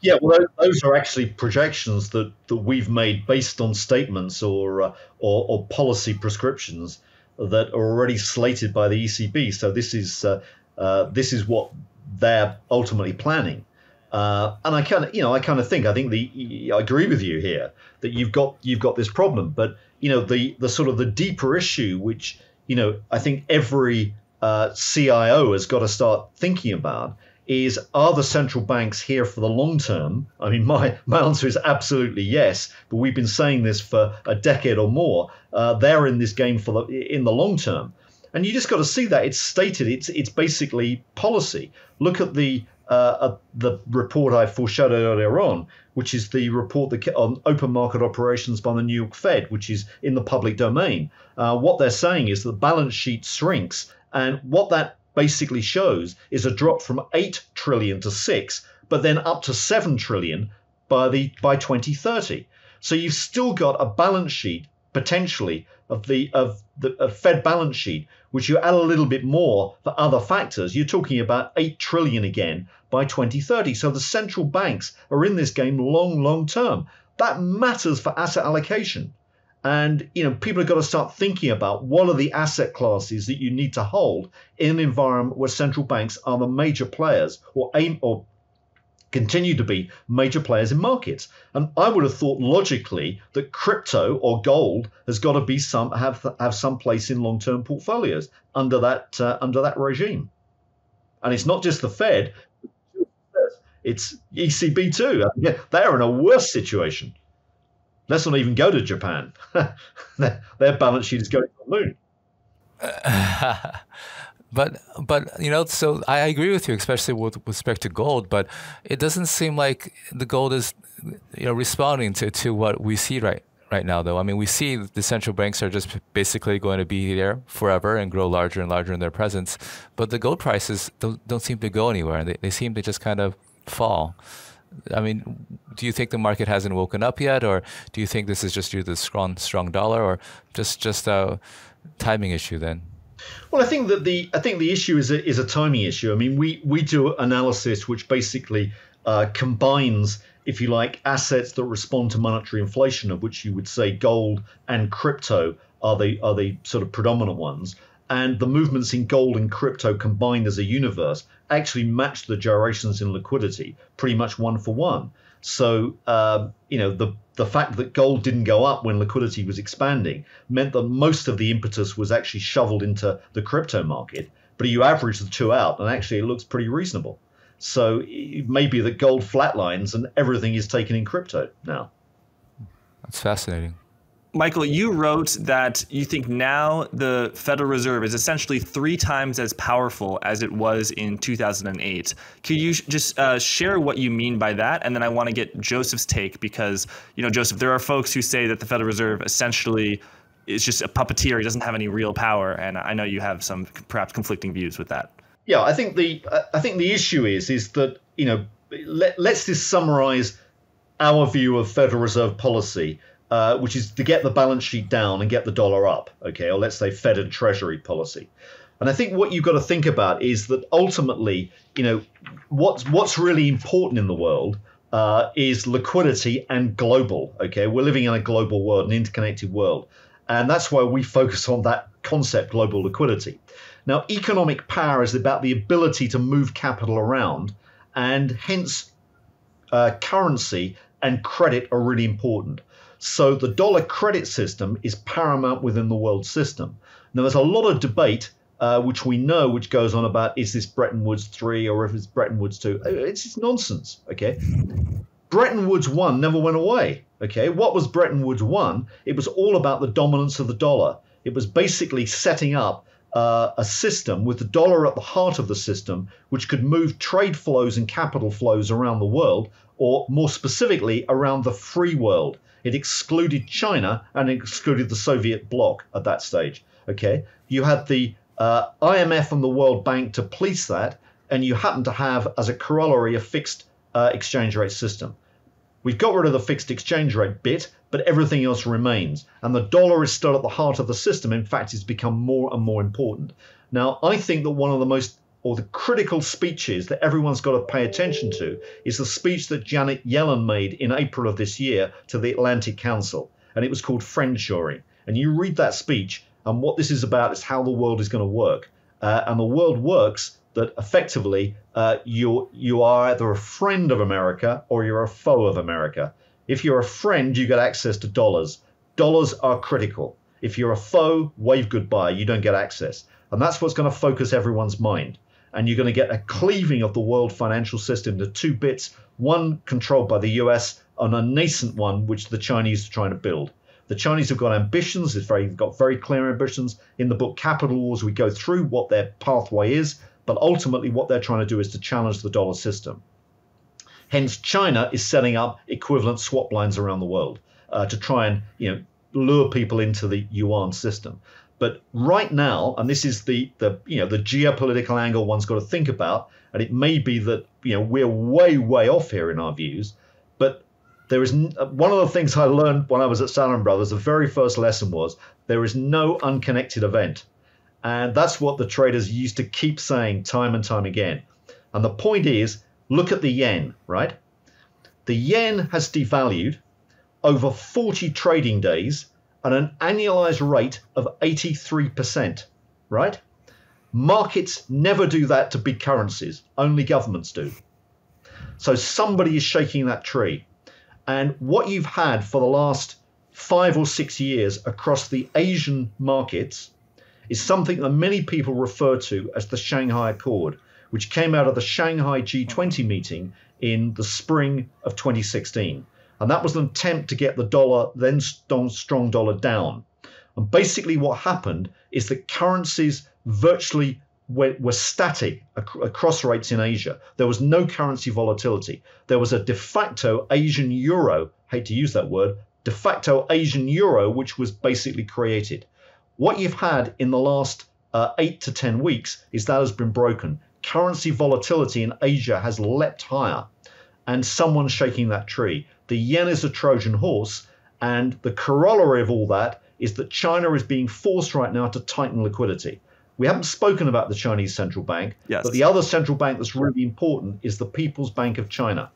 Yeah, well, those are actually projections that, that we've made based on statements or, uh, or, or policy prescriptions that are already slated by the ECB. So this is uh, uh, this is what they're ultimately planning. Uh, and I kind of, you know, I kind of think, I think the, I agree with you here that you've got, you've got this problem, but you know, the, the sort of the deeper issue, which, you know, I think every uh, CIO has got to start thinking about is are the central banks here for the long term? I mean, my, my answer is absolutely yes, but we've been saying this for a decade or more. Uh, they're in this game for the in the long term, and you just got to see that it's stated. It's it's basically policy. Look at the uh, the report I foreshadowed earlier on, which is the report that, on open market operations by the New York Fed, which is in the public domain. Uh, what they're saying is the balance sheet shrinks, and what that basically shows is a drop from eight trillion to six, but then up to seven trillion by the by 2030. So you've still got a balance sheet potentially of the of the of Fed balance sheet, which you add a little bit more for other factors, you're talking about eight trillion again by 2030. So the central banks are in this game long, long term. That matters for asset allocation. And you know, people have got to start thinking about what are the asset classes that you need to hold in an environment where central banks are the major players or aim or continue to be major players in markets. And I would have thought logically that crypto or gold has got to be some have have some place in long-term portfolios under that uh, under that regime. And it's not just the Fed; it's ECB too. They're in a worse situation. Let's not even go to Japan. their, balance sheet is going to the moon. but but you know, so I agree with you, especially with, respect to gold. But it doesn't seem like the gold is, you know, responding to, to what we see right right now. Though I mean, we see the central banks are just basically going to be there forever and grow larger and larger in their presence. But the gold prices don't don't seem to go anywhere. They they seem to just kind of fall. I mean, do you think the market hasn't woken up yet, or do you think this is just due to the strong strong dollar, or just just a timing issue then? Well, I think that the I think the issue is a, is a timing issue. I mean, we we do analysis which basically uh, combines, if you like, assets that respond to monetary inflation, of which you would say gold and crypto are the are the sort of predominant ones. And the movements in gold and crypto combined as a universe actually match the gyrations in liquidity pretty much one for one. So, uh, you know, the the fact that gold didn't go up when liquidity was expanding meant that most of the impetus was actually shoveled into the crypto market. But you average the two out, and actually it looks pretty reasonable. So it may be that gold flatlines and everything is taken in crypto now. That's fascinating. Michael, you wrote that you think now the Federal Reserve is essentially three times as powerful as it was in 2008. Could you just uh, share what you mean by that? And then I want to get Joseph's take because, you know, Joseph, there are folks who say that the Federal Reserve essentially is just a puppeteer. He doesn't have any real power. And I know you have some perhaps conflicting views with that. Yeah, I think the I think the issue is is that you know let, let's just summarize our view of Federal Reserve policy uh, which is to get the balance sheet down and get the dollar up, okay, or let's say Fed and Treasury policy. And I think what you've got to think about is that ultimately, you know, what's what's really important in the world uh, is liquidity and global. Okay, we're living in a global world, an interconnected world, and that's why we focus on that concept, global liquidity. Now, economic power is about the ability to move capital around, and hence, uh, currency and credit are really important. So the dollar credit system is paramount within the world system. Now, there's a lot of debate, uh, which we know, which goes on about is this Bretton Woods 3 or if it's Bretton Woods 2. Uh, it's nonsense, okay? Bretton Woods 1 never went away, okay? What was Bretton Woods 1? It was all about the dominance of the dollar. It was basically setting up uh, a system with the dollar at the heart of the system, which could move trade flows and capital flows around the world, or more specifically, around the free world. It excluded China and excluded the Soviet bloc at that stage. Okay, you had the uh, IMF and the World Bank to police that, and you happen to have as a corollary a fixed uh, exchange rate system. We've got rid of the fixed exchange rate bit, but everything else remains. And the dollar is still at the heart of the system. In fact, it's become more and more important. Now, I think that one of the most or the critical speeches that everyone's got to pay attention to is the speech that Janet Yellen made in April of this year to the Atlantic Council. And it was called Friendshoring. And you read that speech, and what this is about is how the world is going to work. Uh, and the world works that effectively uh, you you are either a friend of America or you're a foe of America. If you're a friend, you get access to dollars. Dollars are critical. If you're a foe, wave goodbye. You don't get access. And that's what's going to focus everyone's mind and you're going to get a cleaving of the world financial system to two bits, one controlled by the US and a nascent one which the Chinese are trying to build. The Chinese have got ambitions, they've got very clear ambitions. In the book Capital Wars, we go through what their pathway is, but ultimately what they're trying to do is to challenge the dollar system. Hence, China is setting up equivalent swap lines around the world uh, to try and you know lure people into the yuan system. But right now, and this is the the you know the geopolitical angle one's got to think about, and it may be that you know we're way way off here in our views, but there is uh, one of the things I learned when I was at Salomon Brothers. The very first lesson was there is no unconnected event, and that's what the traders used to keep saying time and time again. And the point is, look at the yen, right? The yen has devalued over 40 trading days at an annualized rate of 83%, right? Markets never do that to big currencies, only governments do. So somebody is shaking that tree. And what you've had for the last five or six years across the Asian markets is something that many people refer to as the Shanghai Accord, which came out of the Shanghai G20 meeting in the spring of 2016. And that was an attempt to get the dollar, then strong dollar, down. And basically, what happened is that currencies virtually were, static across rates in Asia. There was no currency volatility. There was a de facto Asian euro, hate to use that word, de facto Asian euro, which was basically created. What you've had in the last uh, eight to 10 weeks is that has been broken. Currency volatility in Asia has leapt higher, and someone's shaking that tree. The yen is a Trojan horse, and the corollary of all that is that China is being forced right now to tighten liquidity. We haven't spoken about the Chinese central bank, yes. but the other central bank that's really important is the People's Bank of China.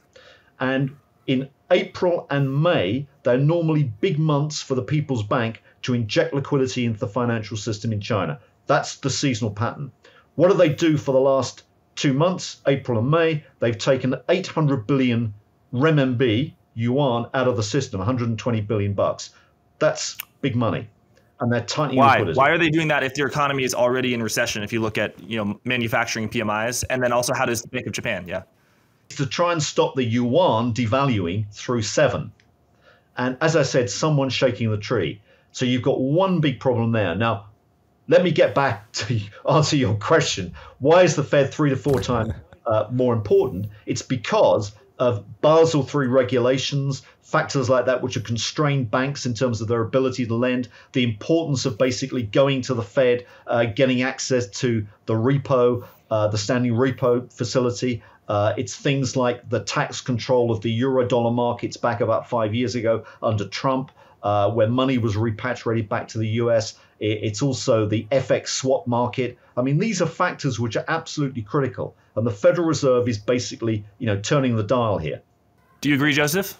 And in April and May, they're normally big months for the People's Bank to inject liquidity into the financial system in China. That's the seasonal pattern. What do they do for the last two months, April and May? They've taken 800 billion renminbi, yuan, out of the system, 120 billion bucks. That's big money and they're tightening Why? liquidity. Why are they doing that if their economy is already in recession? If you look at you know manufacturing PMIs, and then also how does the Bank of Japan? Yeah, it's to try and stop the yuan devaluing through seven. And as I said, someone's shaking the tree. So you've got one big problem there. Now, let me get back to answer your question. Why is the Fed three to four times uh, more important? It's because of Basel III regulations, factors like that, which have constrained banks in terms of their ability to lend, the importance of basically going to the Fed, uh, getting access to the repo, uh, the standing repo facility. Uh, it's things like the tax control of the euro dollar markets back about five years ago under Trump, uh, where money was repatriated back to the US. It's also the FX swap market. I mean, these are factors which are absolutely critical. And the Federal Reserve is basically, you know, turning the dial here. Do you agree, Joseph?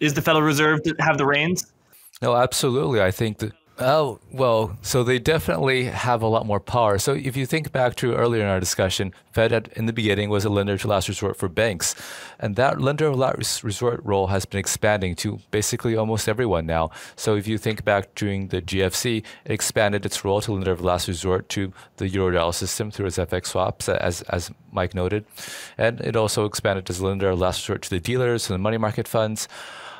Is the Federal Reserve to have the reins? No, absolutely. I think that Oh, well, so they definitely have a lot more power. So if you think back to earlier in our discussion, Fed at, in the beginning was a lender to last resort for banks. And that lender of last resort role has been expanding to basically almost everyone now. So if you think back during the GFC, it expanded its role to lender of last resort to the Eurodollar system through its FX swaps, as, as Mike noted. And it also expanded as lender of last resort to the dealers and the money market funds.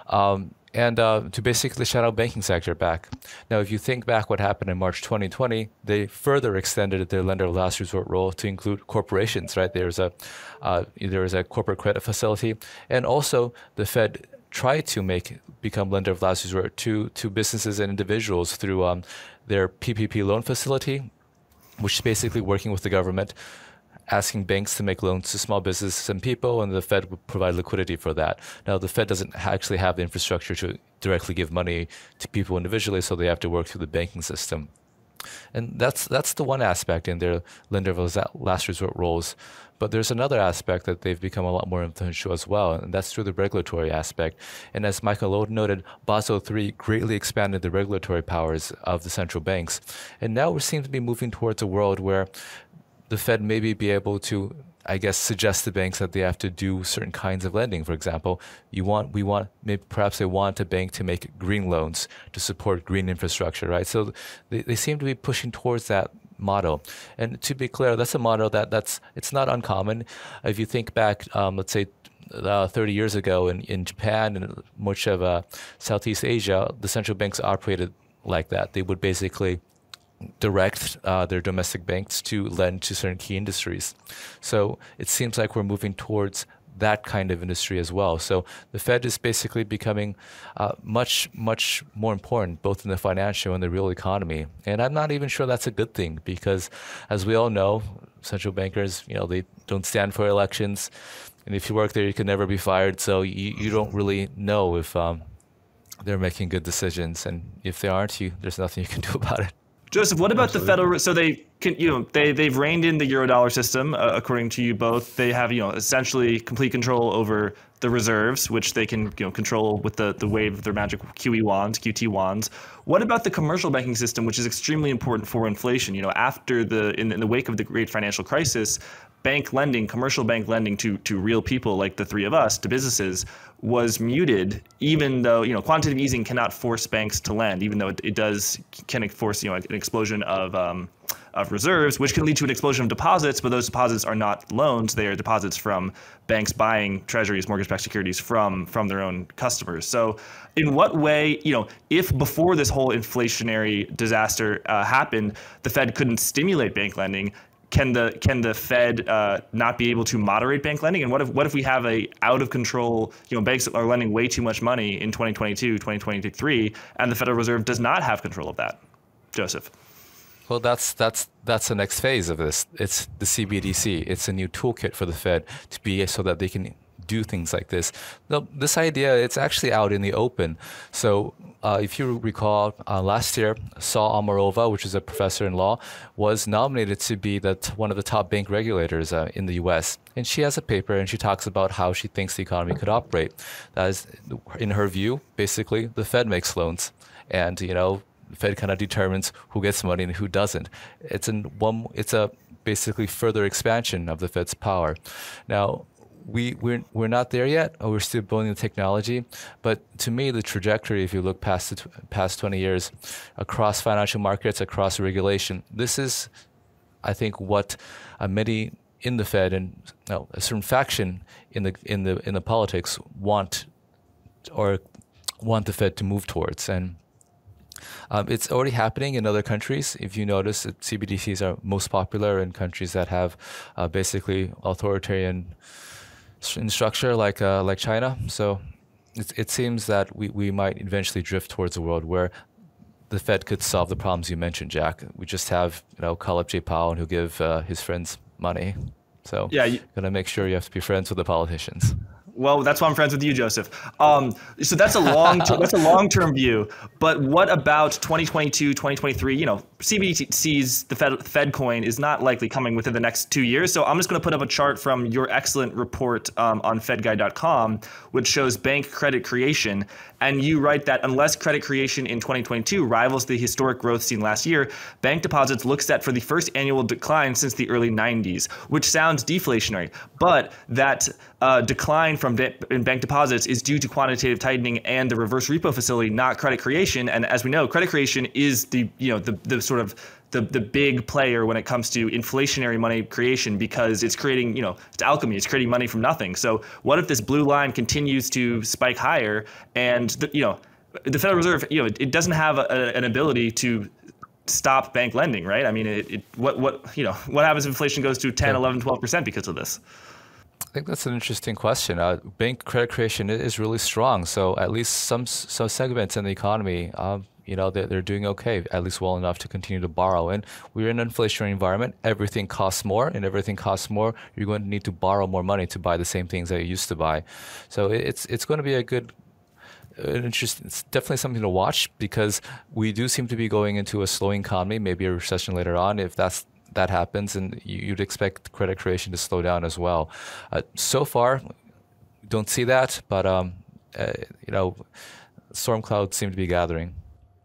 Um, and uh, to basically shadow banking sector back. Now, if you think back what happened in March 2020, they further extended their lender of last resort role to include corporations. Right there's a uh, there is a corporate credit facility, and also the Fed tried to make become lender of last resort to to businesses and individuals through um, their PPP loan facility, which is basically working with the government asking banks to make loans to small businesses and people, and the Fed would provide liquidity for that. Now, the Fed doesn't actually have the infrastructure to directly give money to people individually, so they have to work through the banking system. And that's that's the one aspect in their lender of last resort roles. But there's another aspect that they've become a lot more influential as well, and that's through the regulatory aspect. And as Michael Loden noted, Basel III greatly expanded the regulatory powers of the central banks. And now we seem to be moving towards a world where the Fed maybe be able to, I guess, suggest to banks that they have to do certain kinds of lending. For example, you want, we want, maybe perhaps they want a bank to make green loans to support green infrastructure, right? So they, they seem to be pushing towards that model. And to be clear, that's a model that that's it's not uncommon. If you think back, um, let's say. Uh, 30 years ago in, in Japan and much of uh, Southeast Asia, the central banks operated like that. They would basically direct uh, their domestic banks to lend to certain key industries. So it seems like we're moving towards that kind of industry as well. So the Fed is basically becoming uh, much, much more important, both in the financial and the real economy. And I'm not even sure that's a good thing because, as we all know, central bankers, you know, they don't stand for elections, and if you work there, you can never be fired. So you, you don't really know if um, they're making good decisions, and if they aren't, you there's nothing you can do about it. Joseph, what about Absolutely. the federal? So they can, you know, they they've reined in the eurodollar system, uh, according to you both. They have, you know, essentially complete control over the reserves, which they can, you know, control with the the wave of their magic QE wands, QT wands. What about the commercial banking system, which is extremely important for inflation? You know, after the in, in the wake of the great financial crisis, bank lending, commercial bank lending to to real people like the three of us, to businesses, was muted. Even though you know quantitative easing cannot force banks to lend, even though it, it does can force you know an explosion of um, of reserves, which can lead to an explosion of deposits. But those deposits are not loans; they are deposits from banks buying treasuries, mortgage-backed securities from from their own customers. So, in what way, you know, if before this whole inflationary disaster uh, happened, the Fed couldn't stimulate bank lending, can the can the Fed uh, not be able to moderate bank lending? And what if what if we have a out of control, you know, banks are lending way too much money in 2022, 2023, and the Federal Reserve does not have control of that? Joseph. Well, that's that's that's the next phase of this. It's the CBDC. It's a new toolkit for the Fed to be so that they can do things like this. Now, this idea, it's actually out in the open. So uh, if you recall, uh, last year, Saule Omarova, which is a professor in law, was nominated to be the one of the top bank regulators uh, in the U.S. And she has a paper, and she talks about how she thinks the economy could operate. That is, in her view, basically, the Fed makes loans, and you know, the Fed kind of determines who gets money and who doesn't. It's one. It's a basically further expansion of the Fed's power. Now, we we're we're not there yet. We're still building the technology, but to me, the trajectory, if you look past the past 20 years, across financial markets, across regulation, this is, I think, what uh, many in the Fed and no, a certain faction in the in the in the politics want or want the Fed to move towards and. Um, it's already happening in other countries. If you notice, CBDCs are most popular in countries that have uh, basically authoritarian in structure like uh, like China. So it, it seems that we, we might eventually drift towards a world where the Fed could solve the problems you mentioned, Jack. We just have you know call up Jay Powell and he'll give uh, his friends money. So yeah, you, gotta make sure you have to be friends with the politicians. Well, that's why I'm friends with you, Joseph. Um, so that's a long that's a long term view. But what about 2022, 2023? You know, CBDC's the Fed Fed coin is not likely coming within the next two years. So I'm just going to put up a chart from your excellent report um, on FedGuy.com, which shows bank credit creation, and you write that unless credit creation in 2022 rivals the historic growth seen last year, bank deposits look set for the first annual decline since the early 90s, which sounds deflationary. But that uh, decline from de- in bank deposits is due to quantitative tightening and the reverse repo facility, not credit creation. And as we know, credit creation is the you know the the sort of the, the big player when it comes to inflationary money creation because it's creating, you know, it's alchemy, it's creating money from nothing. So what if this blue line continues to spike higher and, the, you know, the Federal Reserve, you know, it, it doesn't have a, an ability to stop bank lending, right? I mean, it, it, what, what, you know, what happens if inflation goes to 10, 11, 12% because of this? I think that's an interesting question. Uh, bank credit creation is really strong. So at least some some segments in the economy, um, you know, they're, they're doing okay, at least well enough to continue to borrow. And we're in an inflationary environment. Everything costs more, and everything costs more. You're going to need to borrow more money to buy the same things that you used to buy. So it's it's going to be a good interest, it's definitely something to watch because we do seem to be going into a slowing economy, maybe a recession later on. If that's that happens, and you'd expect credit creation to slow down as well. Uh, so far, don't see that, but um, uh, you know, storm clouds seem to be gathering.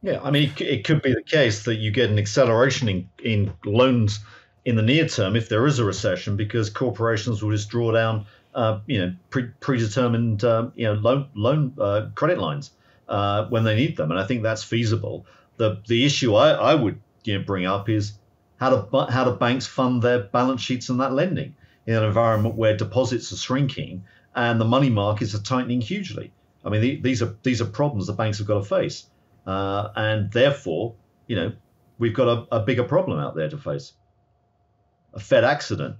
Yeah, I mean, it, could be the case that you get an acceleration in, in loans in the near term if there is a recession because corporations will just draw down, uh, you know, pre- predetermined, uh, you know, loan loan uh, credit lines uh, when they need them, and I think that's feasible. The the issue I, I would you know bring up is how do how do banks fund their balance sheets and that lending in an environment where deposits are shrinking and the money markets are tightening hugely. I mean, the, these are these are problems the banks have got to face. Uh, and therefore, you know, we've got a, a bigger problem out there to face a Fed accident.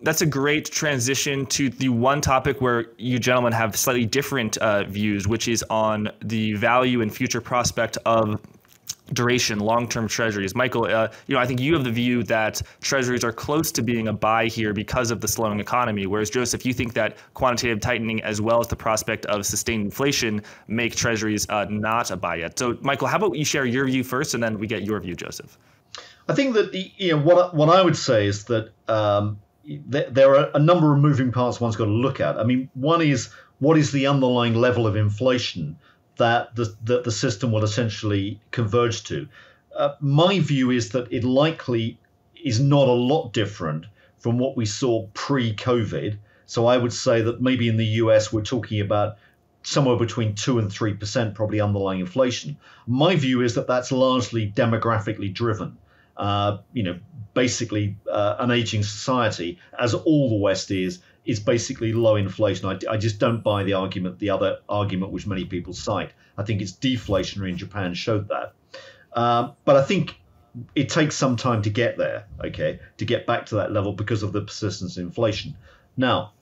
That's a great transition to the one topic where you gentlemen have slightly different uh, views, which is on the value and future prospect of duration, long-term treasuries. Michael, uh, you know, I think you have the view that treasuries are close to being a buy here because of the slowing economy, whereas Joseph, you think that quantitative tightening as well as the prospect of sustained inflation make treasuries uh, not a buy yet. So, Michael, how about you share your view first, and then we get your view, Joseph? I think that you know what what I would say is that um, th- there are a number of moving parts one's got to look at. I mean, one is what is the underlying level of inflation that the, that the system will essentially converge to. Uh, my view is that it likely is not a lot different from what we saw pre COVID. So I would say that maybe in the US, we're talking about somewhere between 2 and 3% probably underlying inflation. My view is that that's largely demographically driven. uh, you know, basically uh, an aging society, as all the West is, is basically low inflation. I, I, just don't buy the argument, the other argument which many people cite. I think it's deflationary, and Japan showed that. Um, but I think it takes some time to get there, okay, to get back to that level because of the persistence of inflation. Now,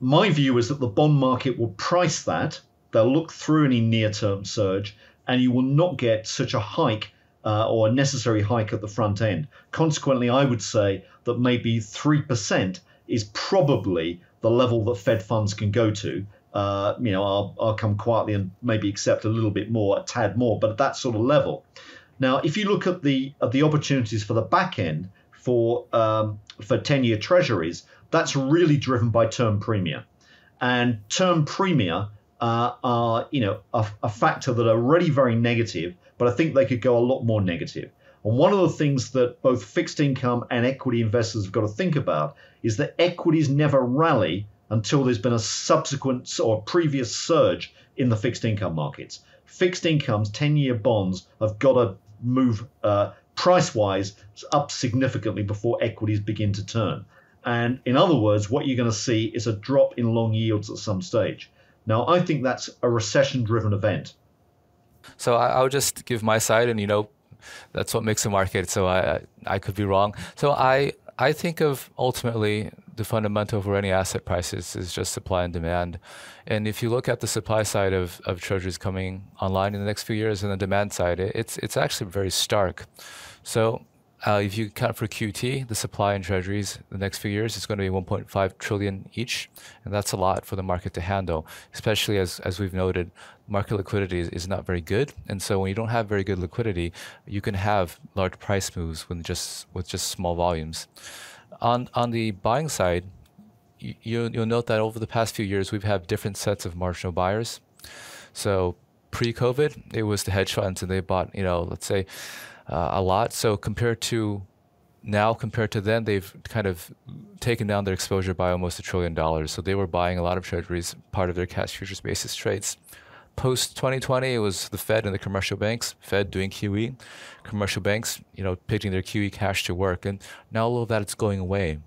my view is that the bond market will price that. They'll look through any near term surge, and you will not get such a hike uh, or a necessary hike at the front end. Consequently, I would say that maybe 3% is probably the level that Fed funds can go to. Uh, you know, I'll, I'll come quietly and maybe accept a little bit more, a tad more, but at that sort of level. Now, if you look at the at the opportunities for the back end for um, for 10 year treasuries, that's really driven by term premia. And term premia uh, are, you know, a, a factor that are already very negative, but I think they could go a lot more negative. And one of the things that both fixed income and equity investors have got to think about is that equities never rally until there's been a subsequent or previous surge in the fixed income markets. Fixed incomes, 10 year bonds, have got to move uh, price wise up significantly before equities begin to turn. And in other words, what you're going to see is a drop in long yields at some stage. Now, I think that's a recession driven event. So I, will just give my side, and you know, that's what makes a market. So I, I could be wrong. So I, I think of ultimately the fundamental for any asset prices is just supply and demand. And if you look at the supply side of, of treasuries coming online in the next few years and the demand side, it's, it's actually very stark. So uh, if you count for QT, the supply in treasuries the next few years is going to be 1.5 trillion each, and that's a lot for the market to handle. Especially as as we've noted, market liquidity is, is not very good, and so when you don't have very good liquidity, you can have large price moves with just with just small volumes. On on the buying side, you, you'll, note that over the past few years we've had different sets of marginal buyers. So pre-COVID, it was the hedge funds, and they bought you know let's say uh, a lot. So compared to now, compared to then, they've kind of taken down their exposure by almost a trillion dollars. So they were buying a lot of treasuries, part of their cash futures basis trades. Post 2020, it was the Fed and the commercial banks. Fed doing QE, commercial banks, you know, putting their QE cash to work, and now all of that is going away.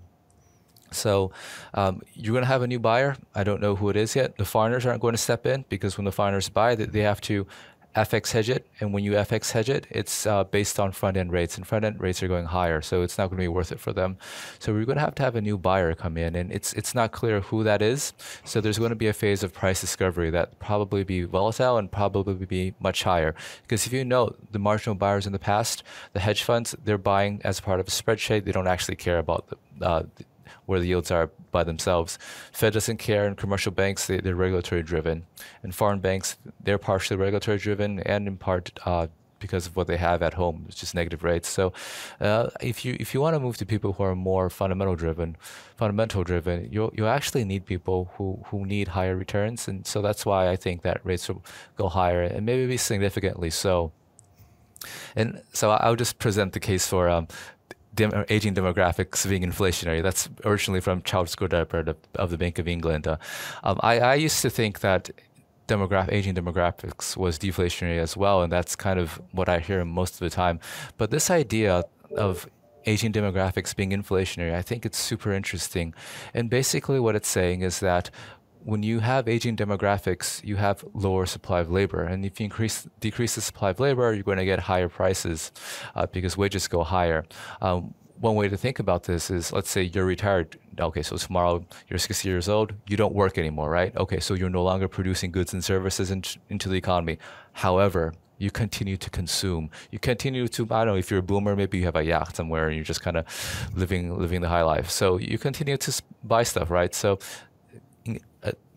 So um, you're going to have a new buyer. I don't know who it is yet. The foreigners aren't going to step in because when the foreigners buy, they have to FX hedge it, and when you FX hedge it, it's uh, based on front end rates, and front end rates are going higher, so it's not going to be worth it for them. So we're going to have to have a new buyer come in, and it's it's not clear who that is. So there's going to be a phase of price discovery that probably be volatile and probably be much higher. Because if you know the marginal buyers in the past, the hedge funds, they're buying as part of a spreadsheet. They don't actually care about the, uh, where the yields are by themselves. Fed doesn't care, and commercial banks they, are regulatory driven, and foreign banks they're partially regulatory driven and in part uh, because of what they have at home, it's just negative rates. So, uh, if you if you want to move to people who are more fundamental driven, fundamental driven, you you actually need people who who need higher returns, and so that's why I think that rates will go higher and maybe significantly so. And so I'll just present the case for um, dem- aging demographics being inflationary. That's originally from Charles Goodhart of, the Bank of England. Uh, um, I, I used to think that demograph aging demographics was deflationary as well, and that's kind of what I hear most of the time. But this idea of aging demographics being inflationary, I think it's super interesting. And basically, what it's saying is that when you have aging demographics, you have lower supply of labor, and if you increase decrease the supply of labor, you're going to get higher prices uh, because wages go higher. Um, one way to think about this is let's say you're retired. Okay, so tomorrow you're 60 years old, you don't work anymore, right? Okay, so you're no longer producing goods and services in, into the economy. However, you continue to consume. You continue to, I don't know, if you're a boomer, maybe you have a yacht somewhere and you're just kind of living living the high life. So you continue to buy stuff, right? So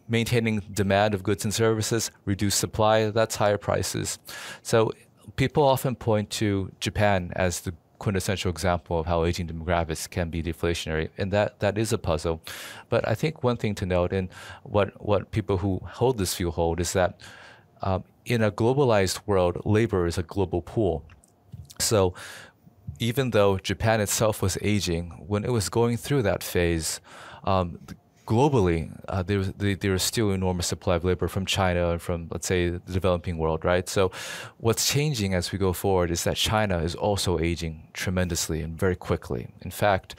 maintaining demand of goods and services, reduce supply, that's higher prices. So people often point to Japan as the quintessential example of how aging demographics can be deflationary, and that, that is a puzzle. But I think one thing to note, and what, what people who hold this view hold, is that um, in a globalized world, labor is a global pool. So even though Japan itself was aging, when it was going through that phase, um, globally, uh, there's there's still enormous supply of labor from China and from let's say the developing world, right? So, what's changing as we go forward is that China is also aging tremendously and very quickly. In fact,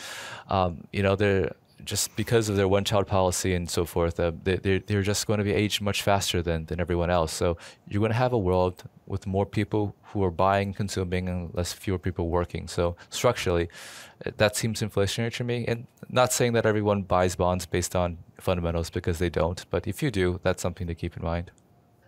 um, you know, they're just because of their one-child policy and so forth, uh, they, they're, they're just going to be aged much faster than, than everyone else. So you're going to have a world with more people who are buying, consuming, and less fewer people working. So structurally, that seems inflationary to me. And not saying that everyone buys bonds based on fundamentals because they don't, but if you do, that's something to keep in mind.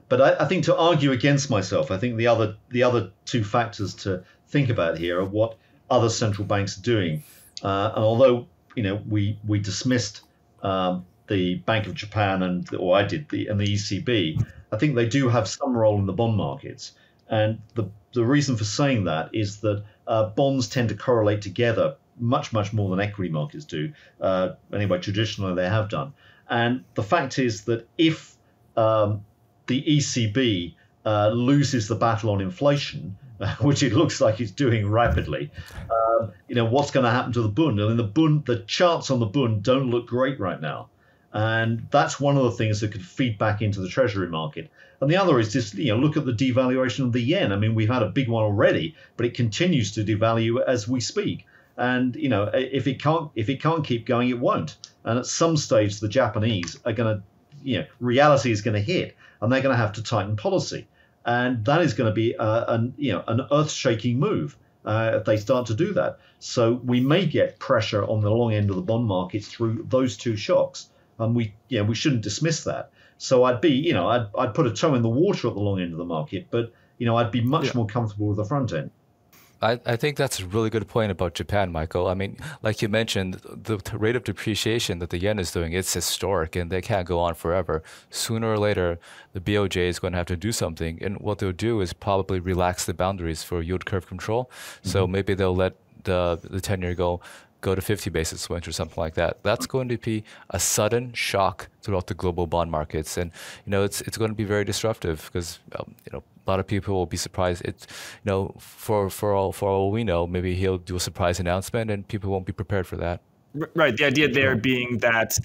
But I, I think to argue against myself, I think the other the other two factors to think about here are what other central banks are doing. Uh, and although you know we we dismissed um, the Bank of Japan and or I did the and the ECB, I think they do have some role in the bond markets. And the the reason for saying that is that uh, bonds tend to correlate together much, much more than equity markets do. Uh, anyway, traditionally they have done. And the fact is that if um, the ECB uh, loses the battle on inflation, which it looks like it's doing rapidly, um, you know what's going to happen to the Bund? I mean, the Bund, the charts on the Bund don't look great right now, and that's one of the things that could feed back into the Treasury market. And the other is just you know look at the devaluation of the yen. I mean, we've had a big one already, but it continues to devalue as we speak. And you know, if it can't if it can't keep going, it won't. And at some stage, the Japanese are going to, you know, reality is going to hit, and they're going to have to tighten policy, and that is going to be a, an you know an earth-shaking move. Uh, if they start to do that. So we may get pressure on the long end of the bond market through those two shocks, and we yeah we shouldn't dismiss that. So I'd be you know I'd I'd put a toe in the water at the long end of the market, but you know I'd be much yeah. more comfortable with the front end. I, I think that's a really good point about Japan, Michael. I mean, like you mentioned, the rate of depreciation that the yen is doing, it's historic and they can't go on forever. Sooner or later, the BOJ is going to have to do something. And what they'll do is probably relax the boundaries for yield curve control. Mm-hmm. So maybe they'll let the, the 10 year go go to 50 basis points or something like that. That's going to be a sudden shock throughout the global bond markets, and you know it's it's going to be very disruptive because um, you know a lot of people will be surprised. It's you know for for all for all we know, maybe he'll do a surprise announcement, and people won't be prepared for that. Right. The idea there being that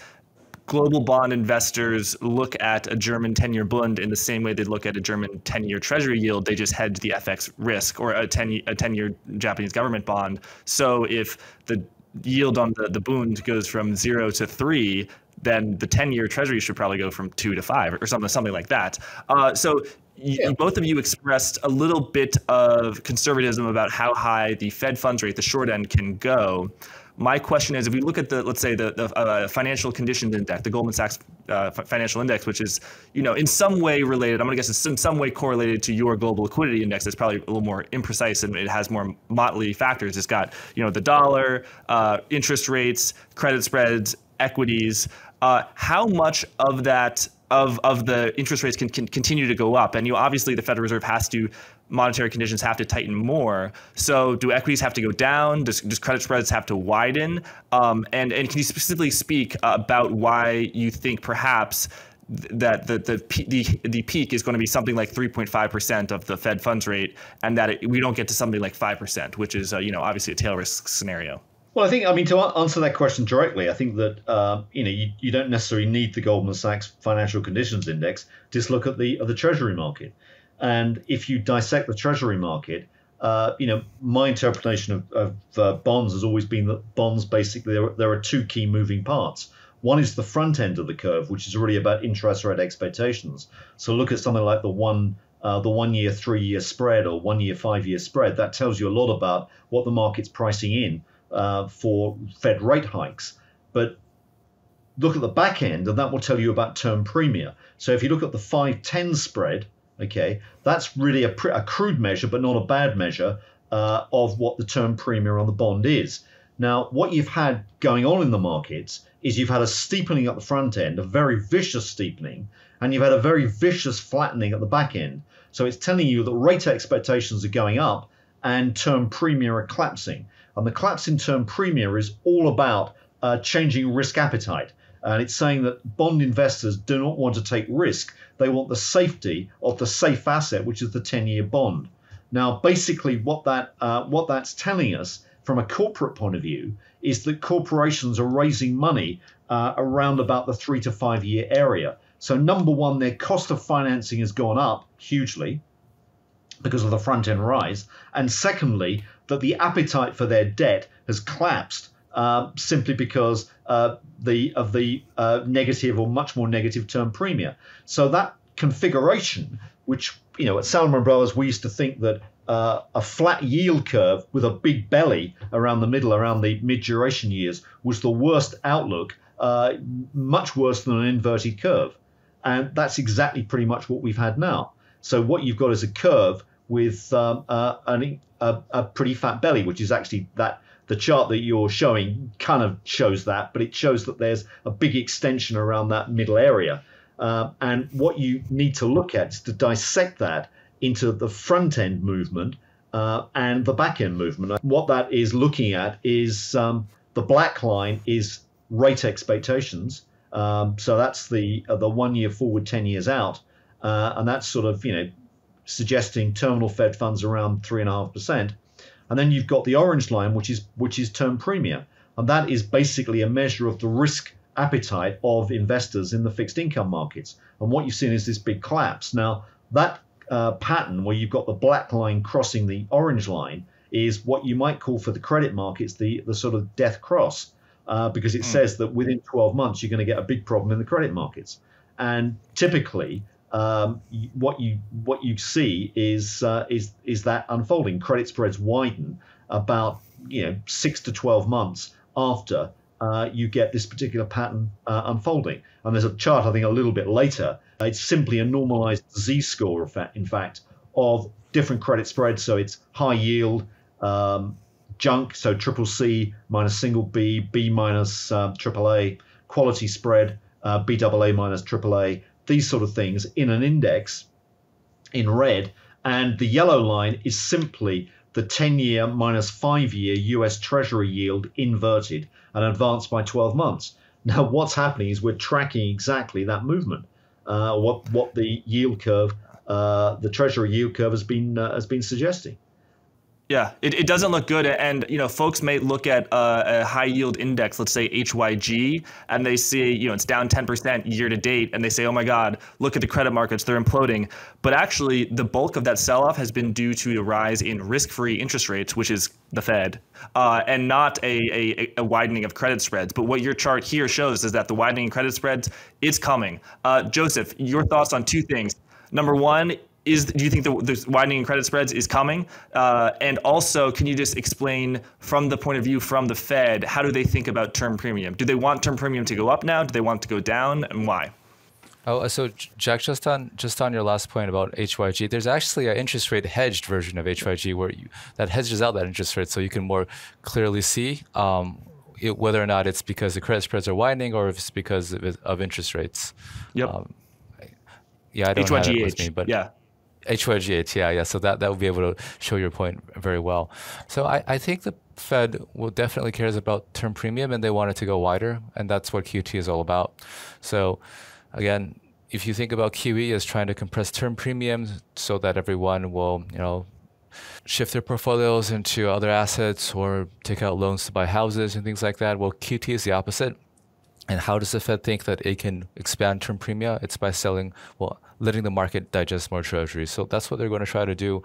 global bond investors look at a German 10 year Bund in the same way they look at a German 10 year treasury yield. They just hedge the FX risk or a 10, a 10 year Japanese government bond. So if the yield on the, the Bund goes from zero to three, then the 10 year treasury should probably go from two to five or something, something like that. Uh, so yeah. both of you expressed a little bit of conservatism about how high the Fed funds rate, the short end, can go. My question is, if we look at the, let's say, the, the uh, financial conditions index, the Goldman Sachs uh, financial index, which is, you know, in some way related, I'm going to guess it's in some way correlated to your global liquidity index. It's probably a little more imprecise and it has more motley factors. It's got, you know, the dollar, uh, interest rates, credit spreads, equities. Uh, how much of that of of the interest rates can, can continue to go up. And you obviously the Federal Reserve has to monetary conditions have to tighten more. So do equities have to go down? Does, does credit spreads have to widen? Um, and and can you specifically speak about why you think perhaps that the, the the the peak is going to be something like 3.5 percent of the Fed funds rate, and that it, we don't get to something like five percent, which is uh, you know obviously a tail risk scenario. Well, I think I mean to answer that question directly, I think that uh, you know you, you don't necessarily need the Goldman Sachs Financial Conditions Index. Just look at the at the Treasury market, and if you dissect the Treasury market, uh, you know my interpretation of, of uh, bonds has always been that bonds basically there, there are two key moving parts. One is the front end of the curve, which is really about interest rate expectations. So look at something like the one uh, the one year, three year spread or one year, five year spread. That tells you a lot about what the market's pricing in uh, for Fed rate hikes. But look at the back end, and that will tell you about term premia. So if you look at the 510 spread, okay, that's really a, a crude measure, but not a bad measure uh, of what the term premia on the bond is. Now, what you've had going on in the markets is you've had a steepening at the front end, a very vicious steepening, and you've had a very vicious flattening at the back end. So it's telling you that rate expectations are going up and term premia are collapsing. And the collapse in term premia is all about uh, changing risk appetite. And it's saying that bond investors do not want to take risk. They want the safety of the safe asset, which is the 10 year bond. Now, basically, what, that, uh, what that's telling us from a corporate point of view is that corporations are raising money uh, around about the three to five year area. So, number one, their cost of financing has gone up hugely because of the front end rise. And secondly, that the appetite for their debt has collapsed uh, simply because uh, the of the uh, negative or much more negative term premium. So that configuration, which you know at Salomon Brothers we used to think that uh, a flat yield curve with a big belly around the middle, around the mid duration years, was the worst outlook, uh, much worse than an inverted curve. And that's exactly pretty much what we've had now. So what you've got is a curve with um, uh, an, a, a pretty fat belly, which is actually that the chart that you're showing kind of shows that, but it shows that there's a big extension around that middle area. Uh, and what you need to look at is to dissect that into the front end movement uh, and the back end movement. What that is looking at is um, the black line is rate expectations. Um, so that's the uh, the one year forward, ten years out, uh, and that's sort of you know suggesting terminal Fed funds around three and a half percent. And then you've got the orange line, which is which is term premium, and that is basically a measure of the risk appetite of investors in the fixed income markets. And what you've seen is this big collapse. Now that uh, pattern where you've got the black line crossing the orange line is what you might call for the credit markets the the sort of death cross, uh, because it mm. says that within 12 months you're going to get a big problem in the credit markets. And typically, um, what you what you see is uh, is is that unfolding. Credit spreads widen about you know six to twelve months after uh, you get this particular pattern uh, unfolding. And there's a chart I think a little bit later. It's simply a normalized z-score, in fact, of different credit spreads. So it's high yield, um, junk, so triple C minus single B, B minus um, triple A, quality spread, uh, BAA minus triple A these sort of things in an index in red. And the yellow line is simply the 10 year minus five year US Treasury yield inverted and advanced by 12 months. Now, what's happening is we're tracking exactly that movement. Uh, what what the yield curve, uh, the Treasury yield curve has been uh, has been suggesting. Yeah, it, it doesn't look good. And, you know, folks may look at a, a, high yield index, let's say HYG, and they see, you know, it's down 10% year to date. And they say, oh my God, look at the credit markets, they're imploding. But actually, the bulk of that sell off has been due to a rise in risk free interest rates, which is the Fed, uh, and not a, a, a, widening of credit spreads. But what your chart here shows is that the widening credit spreads is coming. Uh, Joseph, your thoughts on two things. Number one, is do you think the, the widening in credit spreads is coming? Uh, and also, can you just explain from the point of view from the Fed, how do they think about term premium? Do they want term premium to go up now? Do they want to go down, and why? Oh, uh, so Jack, just on just on your last point about HYG, there's actually an interest rate hedged version of HYG where you, that hedges out that interest rate, so you can more clearly see um, it, whether or not it's because the credit spreads are widening or if it's because of, of interest rates. Yep. Um, yeah, I don't HYGH, have it with me, but yeah. HYGH, yeah. So that, that would be able to show your point very well. So I, I think the Fed will definitely cares about term premium and they want it to go wider, and that's what QT is all about. So again, if you think about QE as trying to compress term premiums so that everyone will, you know, shift their portfolios into other assets or take out loans to buy houses and things like that, well, QT is the opposite. And how does the Fed think that it can expand term premium? It's by selling, well, letting the market digest more treasuries. So that's what they're going to try to do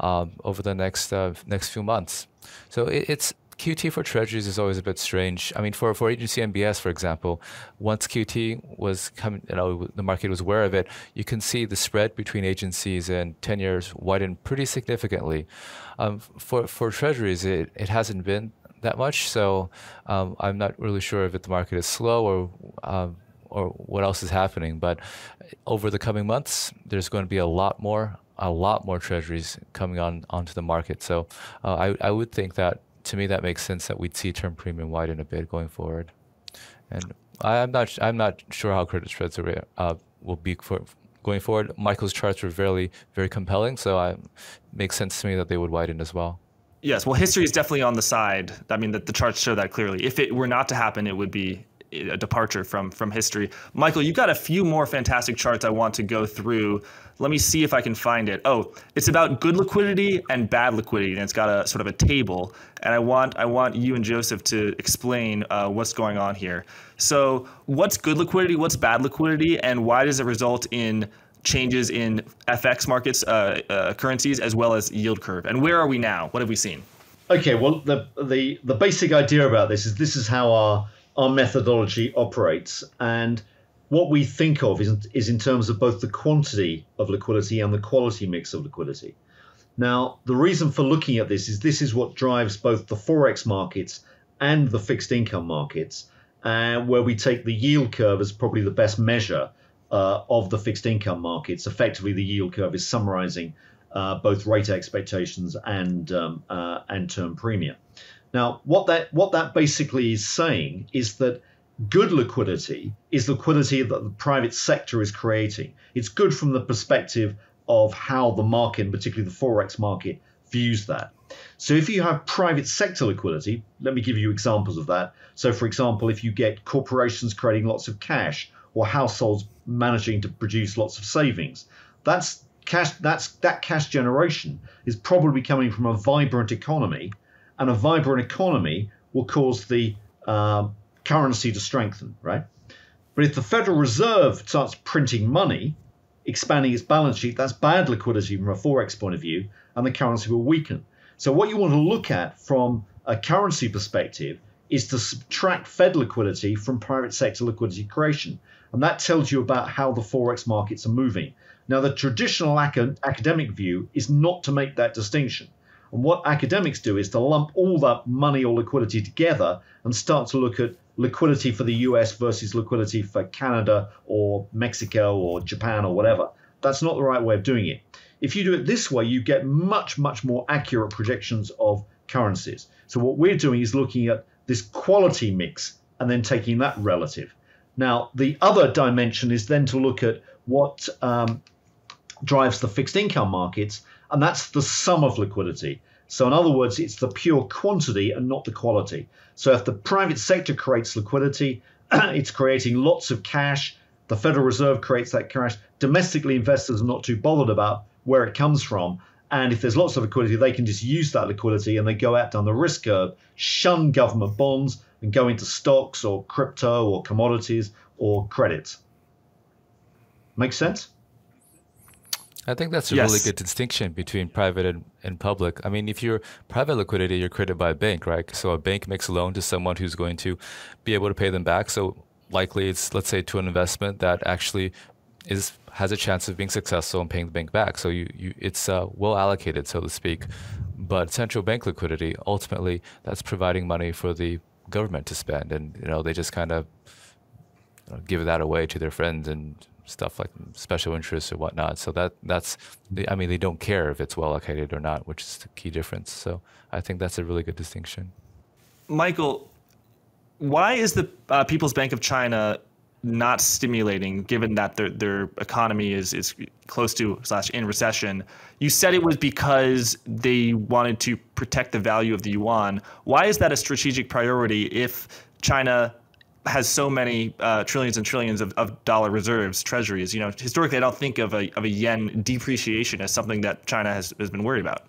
um, over the next uh, next few months. So it, it's QT for treasuries is always a bit strange. I mean, for, for agency MBS, for example, once QT was coming, you know, the market was aware of it, you can see the spread between agencies and 10 years widen pretty significantly. Um, for, for treasuries, it, it hasn't been that much. So um, I'm not really sure if the market is slow or um, or what else is happening. But over the coming months, there's going to be a lot more, a lot more treasuries coming on onto the market. So uh, I, I would think that to me that makes sense that we'd see term premium widen a bit going forward. And I'm not I'm not sure how credit spreads are, uh, will be for going forward. Michael's charts were very very compelling, so it makes sense to me that they would widen as well. Yes, well, history is definitely on the side. I mean, the, the charts show that clearly. If it were not to happen, it would be a departure from from history. Michael, you've got a few more fantastic charts I want to go through. Let me see if I can find it. Oh, it's about good liquidity and bad liquidity, and it's got a sort of a table. And I want I want you and Joseph to explain uh, what's going on here. So, what's good liquidity? What's bad liquidity? And why does it result in changes in FX markets, uh, uh, currencies, as well as yield curve? And where are we now? What have we seen? Okay, well, the the the basic idea about this is this is how our our methodology operates, and what we think of is is in terms of both the quantity of liquidity and the quality mix of liquidity. Now, the reason for looking at this is this is what drives both the forex markets and the fixed income markets, uh, where we take the yield curve as probably the best measure uh, of the fixed income markets. Effectively, the yield curve is summarizing uh, both rate expectations and um, uh, and term premium. Now, what that what that basically is saying is that good liquidity is liquidity that the private sector is creating. It's good from the perspective of how the market, particularly the forex market, views that. So if you have private sector liquidity, let me give you examples of that. So for example, if you get corporations creating lots of cash or households managing to produce lots of savings, that's cash that's that cash generation is probably coming from a vibrant economy and a vibrant economy will cause the uh, currency to strengthen, right? But if the Federal Reserve starts printing money, expanding its balance sheet, that's bad liquidity from a forex point of view, and the currency will weaken. So what you want to look at from a currency perspective is to subtract Fed liquidity from private sector liquidity creation. And that tells you about how the forex markets are moving. Now, the traditional academic view is not to make that distinction. And what academics do is to lump all that money or liquidity together and start to look at liquidity for the US versus liquidity for Canada or Mexico or Japan or whatever. That's not the right way of doing it. If you do it this way, you get much, much more accurate projections of currencies. So what we're doing is looking at this quality mix and then taking that relative. Now, the other dimension is then to look at what um, drives the fixed income markets, and that's the sum of liquidity. So, in other words, it's the pure quantity and not the quality. So, if the private sector creates liquidity, it's creating lots of cash. The Federal Reserve creates that cash. Domestically, investors are not too bothered about where it comes from. And if there's lots of liquidity, they can just use that liquidity and they go out down the risk curve, shun government bonds, and go into stocks or crypto or commodities or credit. Make sense? I think that's a yes. really good distinction between private and, and public. I mean, if you're private liquidity, you're created by a bank, right? So a bank makes a loan to someone who's going to be able to pay them back. So likely it's, let's say, to an investment that actually is has a chance of being successful and paying the bank back. So you, you it's uh, well allocated, so to speak. But central bank liquidity, ultimately, that's providing money for the government to spend, and you know they just kind of you know, give that away to their friends and stuff like special interests or whatnot. So that that's, I mean, they don't care if it's well located or not, which is the key difference. So I think that's a really good distinction. Michael, why is the uh, People's Bank of China not stimulating, given that their their economy is is close to slash in recession? You said it was because they wanted to protect the value of the yuan. Why is that a strategic priority if China has so many uh, trillions and trillions of, of dollar reserves, treasuries. You know, historically, I don't think of a, of a yen depreciation as something that China has, has been worried about.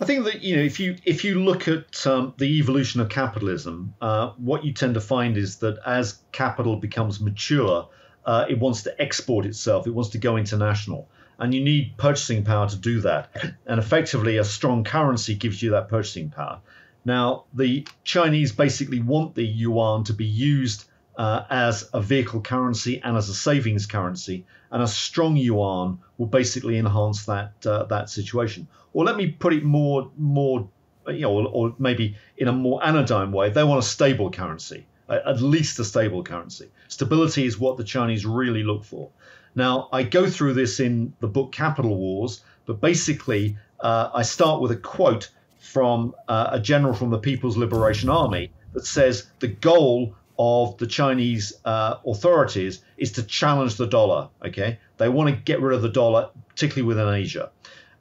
I think that you know if you if you look at um, the evolution of capitalism, uh, what you tend to find is that as capital becomes mature, uh, it wants to export itself. It wants to go international, and you need purchasing power to do that. And effectively, a strong currency gives you that purchasing power. Now, the Chinese basically want the yuan to be used uh, as a vehicle currency and as a savings currency, and a strong yuan will basically enhance that uh, that situation. Or let me put it more more you know, or, or, maybe in a more anodyne way, they want a stable currency, at least a stable currency. Stability is what the Chinese really look for. Now, I go through this in the book Capital Wars, but basically, uh, I start with a quote from uh, a general from the People's Liberation Army that says the goal of the Chinese uh, authorities is to challenge the dollar. Okay, they want to get rid of the dollar, particularly within Asia,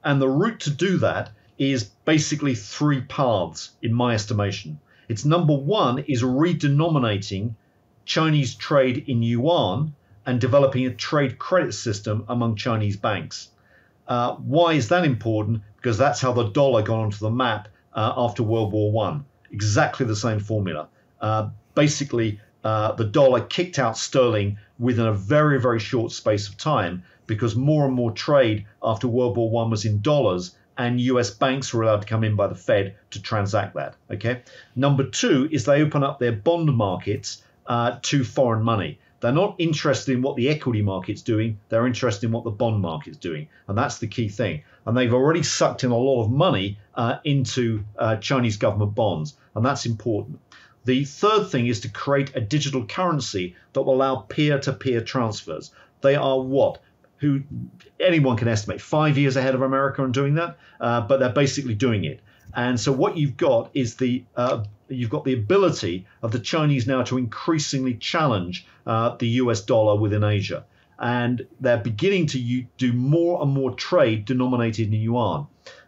and the route to do that is basically three paths, in my estimation. It's number one is redenominating Chinese trade in yuan and developing a trade credit system among Chinese banks. Uh, why is that important? Because that's how the dollar got onto the map uh, after World War One. Exactly the same formula. Uh, basically, uh, the dollar kicked out sterling within a very, very short space of time because more and more trade after World War One was in dollars, and U.S. banks were allowed to come in by the Fed to transact that. Okay. Number two is they open up their bond markets uh, to foreign money. They're not interested in what the equity market's doing. They're interested in what the bond market's doing, and that's the key thing. And they've already sucked in a lot of money uh, into uh, Chinese government bonds, and that's important. The third thing is to create a digital currency that will allow peer-to-peer transfers. They are what? Who anyone can estimate five years ahead of America on doing that, uh, but they're basically doing it. And so what you've got is the uh, you've got the ability of the Chinese now to increasingly challenge uh, the US dollar within Asia. And they're beginning to do more and more trade denominated in yuan.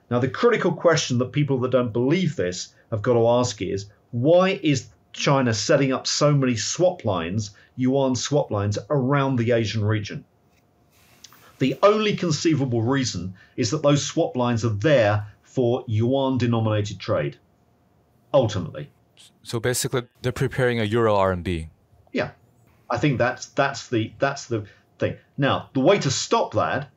Now, the critical question that people that don't believe this have got to ask is why is China setting up so many swap lines, yuan swap lines, around the Asian region? The only conceivable reason is that those swap lines are there for yuan denominated trade ultimately. So basically, they're preparing a Euro RMB. Yeah, I think that's that's the that's the thing. Now, the way to stop that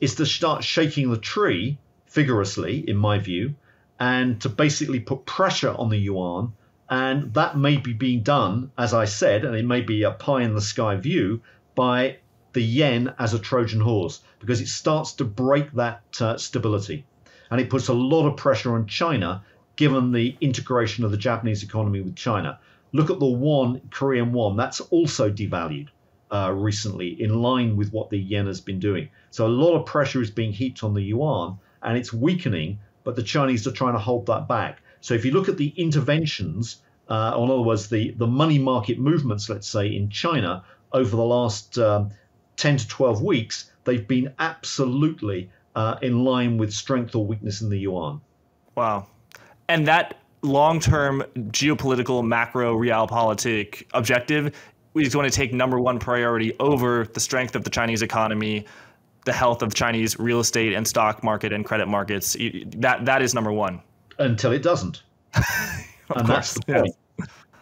is to start shaking the tree vigorously, in my view, and to basically put pressure on the yuan. And that may be being done, as I said, and it may be a pie in the sky view by the yen as a Trojan horse because it starts to break that uh, stability. And it puts a lot of pressure on China given the integration of the Japanese economy with China. Look at the won, Korean won, that's also devalued uh, recently in line with what the yen has been doing. So a lot of pressure is being heaped on the yuan and it's weakening, but the Chinese are trying to hold that back. So if you look at the interventions, uh, or in other words, the, the money market movements, let's say, in China over the last um, 10 to 12 weeks, they've been absolutely uh, in line with strength or weakness in the yuan. Wow and that long-term geopolitical macro realpolitik objective is going to take number one priority over the strength of the Chinese economy, the health of Chinese real estate and stock market and credit markets. That that is number one. Until it doesn't, and course, that's the point.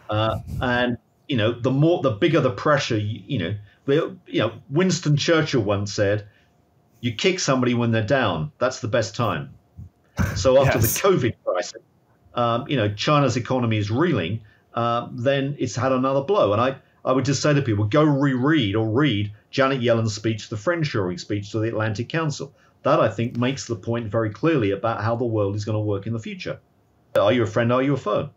Uh, and you know, the more, the bigger the pressure. You, you know, the, you know, Winston Churchill once said, "You kick somebody when they're down. That's the best time." So after yes. the COVID crisis, um, you know, China's economy is reeling, uh, then it's had another blow. And I, I would just say to people, go reread or read Janet Yellen's speech, the friendshoring speech to the Atlantic Council. That, I think, makes the point very clearly about how the world is going to work in the future. Are you a friend? Are you a foe?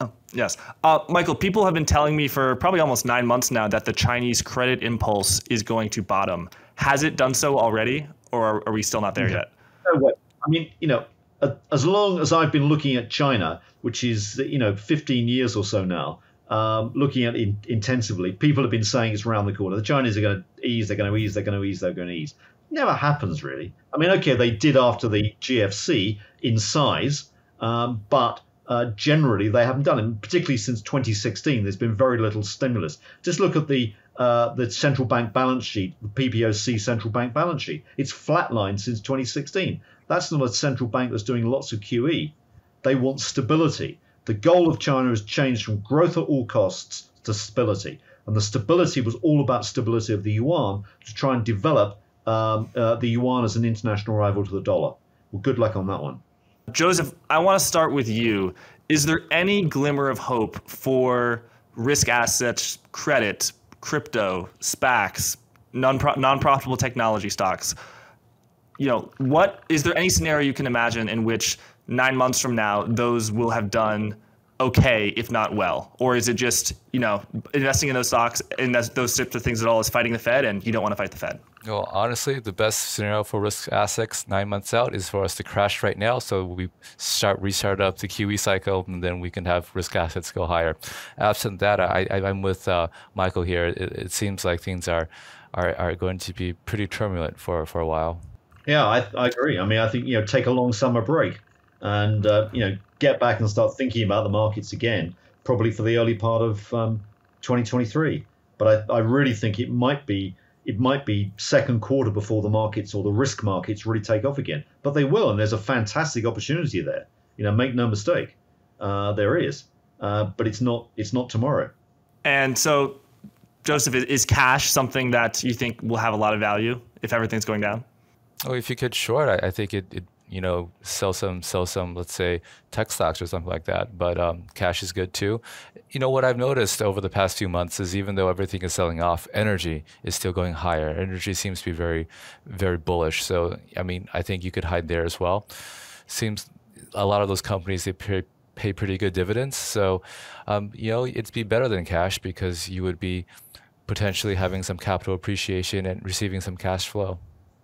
Oh, yes. Uh, Michael, people have been telling me for probably almost nine months now that the Chinese credit impulse is going to bottom. Has it done so already, or are, are we still not there yet? No way. I mean, you know, as long as I've been looking at China, which is you know 15 years or so now, um, looking at it intensively, people have been saying it's around the corner. The Chinese are going to ease, they're going to ease, they're going to ease, they're going to ease. Never happens really. I mean, okay, they did after the GFC in size, um, but uh, generally they haven't done it. Particularly since 2016, there's been very little stimulus. Just look at the uh, the central bank balance sheet, the PBOC central bank balance sheet. It's flatlined since 2016. That's not a central bank that's doing lots of QE. They want stability. The goal of China has changed from growth at all costs to stability. And the stability was all about stability of the yuan to try and develop um, uh, the yuan as an international rival to the dollar. Well, good luck on that one. Joseph, I want to start with you. Is there any glimmer of hope for risk assets, credit, crypto, SPACs, non profitable technology stocks? you know, what is there any scenario you can imagine in which nine months from now those will have done okay, if not well? Or is it just, you know, investing in those stocks and those types of things at all is fighting the Fed and you don't want to fight the Fed? Well, honestly, the best scenario for risk assets nine months out is for us to crash right now. So we start restart up the QE cycle, and then we can have risk assets go higher. Absent that, I, am with uh, Michael here. It, it, seems like things are, are are going to be pretty turbulent for for a while. Yeah, I, I agree. I mean, I think you know, take a long summer break, and uh, you know, get back and start thinking about the markets again. Probably for the early part of um, 2023. But I, I really think it might be it might be second quarter before the markets or the risk markets really take off again. But they will, and there's a fantastic opportunity there. You know, make no mistake, uh, there is. Uh, but it's not it's not tomorrow. And so, Joseph, is cash something that you think will have a lot of value if everything's going down? Oh, if you could short, I, I think it, it you know, sell some, sell some, let's say, tech stocks or something like that. But um, cash is good too. You know, what I've noticed over the past few months is even though everything is selling off, energy is still going higher. Energy seems to be very, very bullish. So, I mean, I think you could hide there as well. Seems a lot of those companies, they pay, pay pretty good dividends. So, um, you know, it'd be better than cash because you would be potentially having some capital appreciation and receiving some cash flow.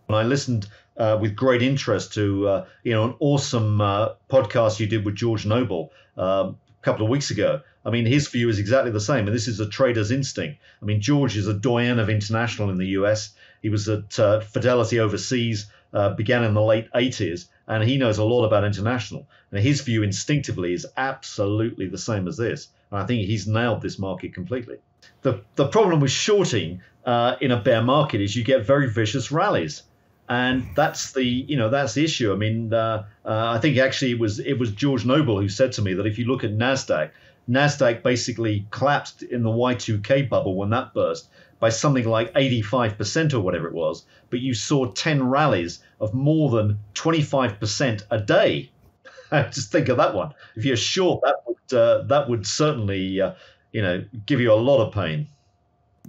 When I listened uh, with great interest to uh, you know an awesome uh, podcast you did with George Noble um, a couple of weeks ago. I mean, his view is exactly the same, and this is a trader's instinct. I mean, George is a doyen of international in the U.S. He was at uh, Fidelity overseas, uh, began in the late 80s, and he knows a lot about international. And his view instinctively is absolutely the same as this. And I think he's nailed this market completely. The the problem with shorting uh, in a bear market is you get very vicious rallies and that's the you know that's the issue. I mean, uh, uh, I think actually it was it was George Noble who said to me that if you look at Nasdaq, Nasdaq basically collapsed in the Y2K bubble when that burst by something like 85% or whatever it was, but you saw 10 rallies of more than 25% a day. Just think of that one. If you're short, that would uh, that would certainly uh, you know give you a lot of pain.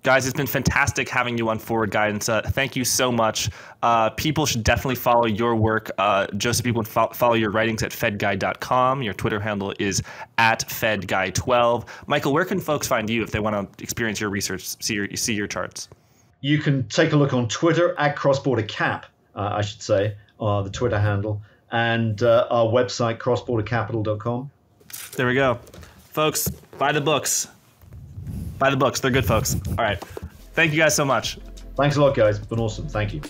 Guys, it's been fantastic having you on Forward Guidance. Uh, thank you so much. Uh, people should definitely follow your work. Uh, Joseph, people fo- follow your writings at fedguy.com. Your Twitter handle is at fedguy12. Michael, where can folks find you if they want to experience your research, see your, see your charts? You can take a look on Twitter at crossbordercap, uh, I should say, uh, the Twitter handle, and uh, our website, crossbordercapital.com. There we go. Folks, buy the books. Buy the books. They're good folks. All right. Thank you guys so much. Thanks a lot, guys. It's been awesome. Thank you.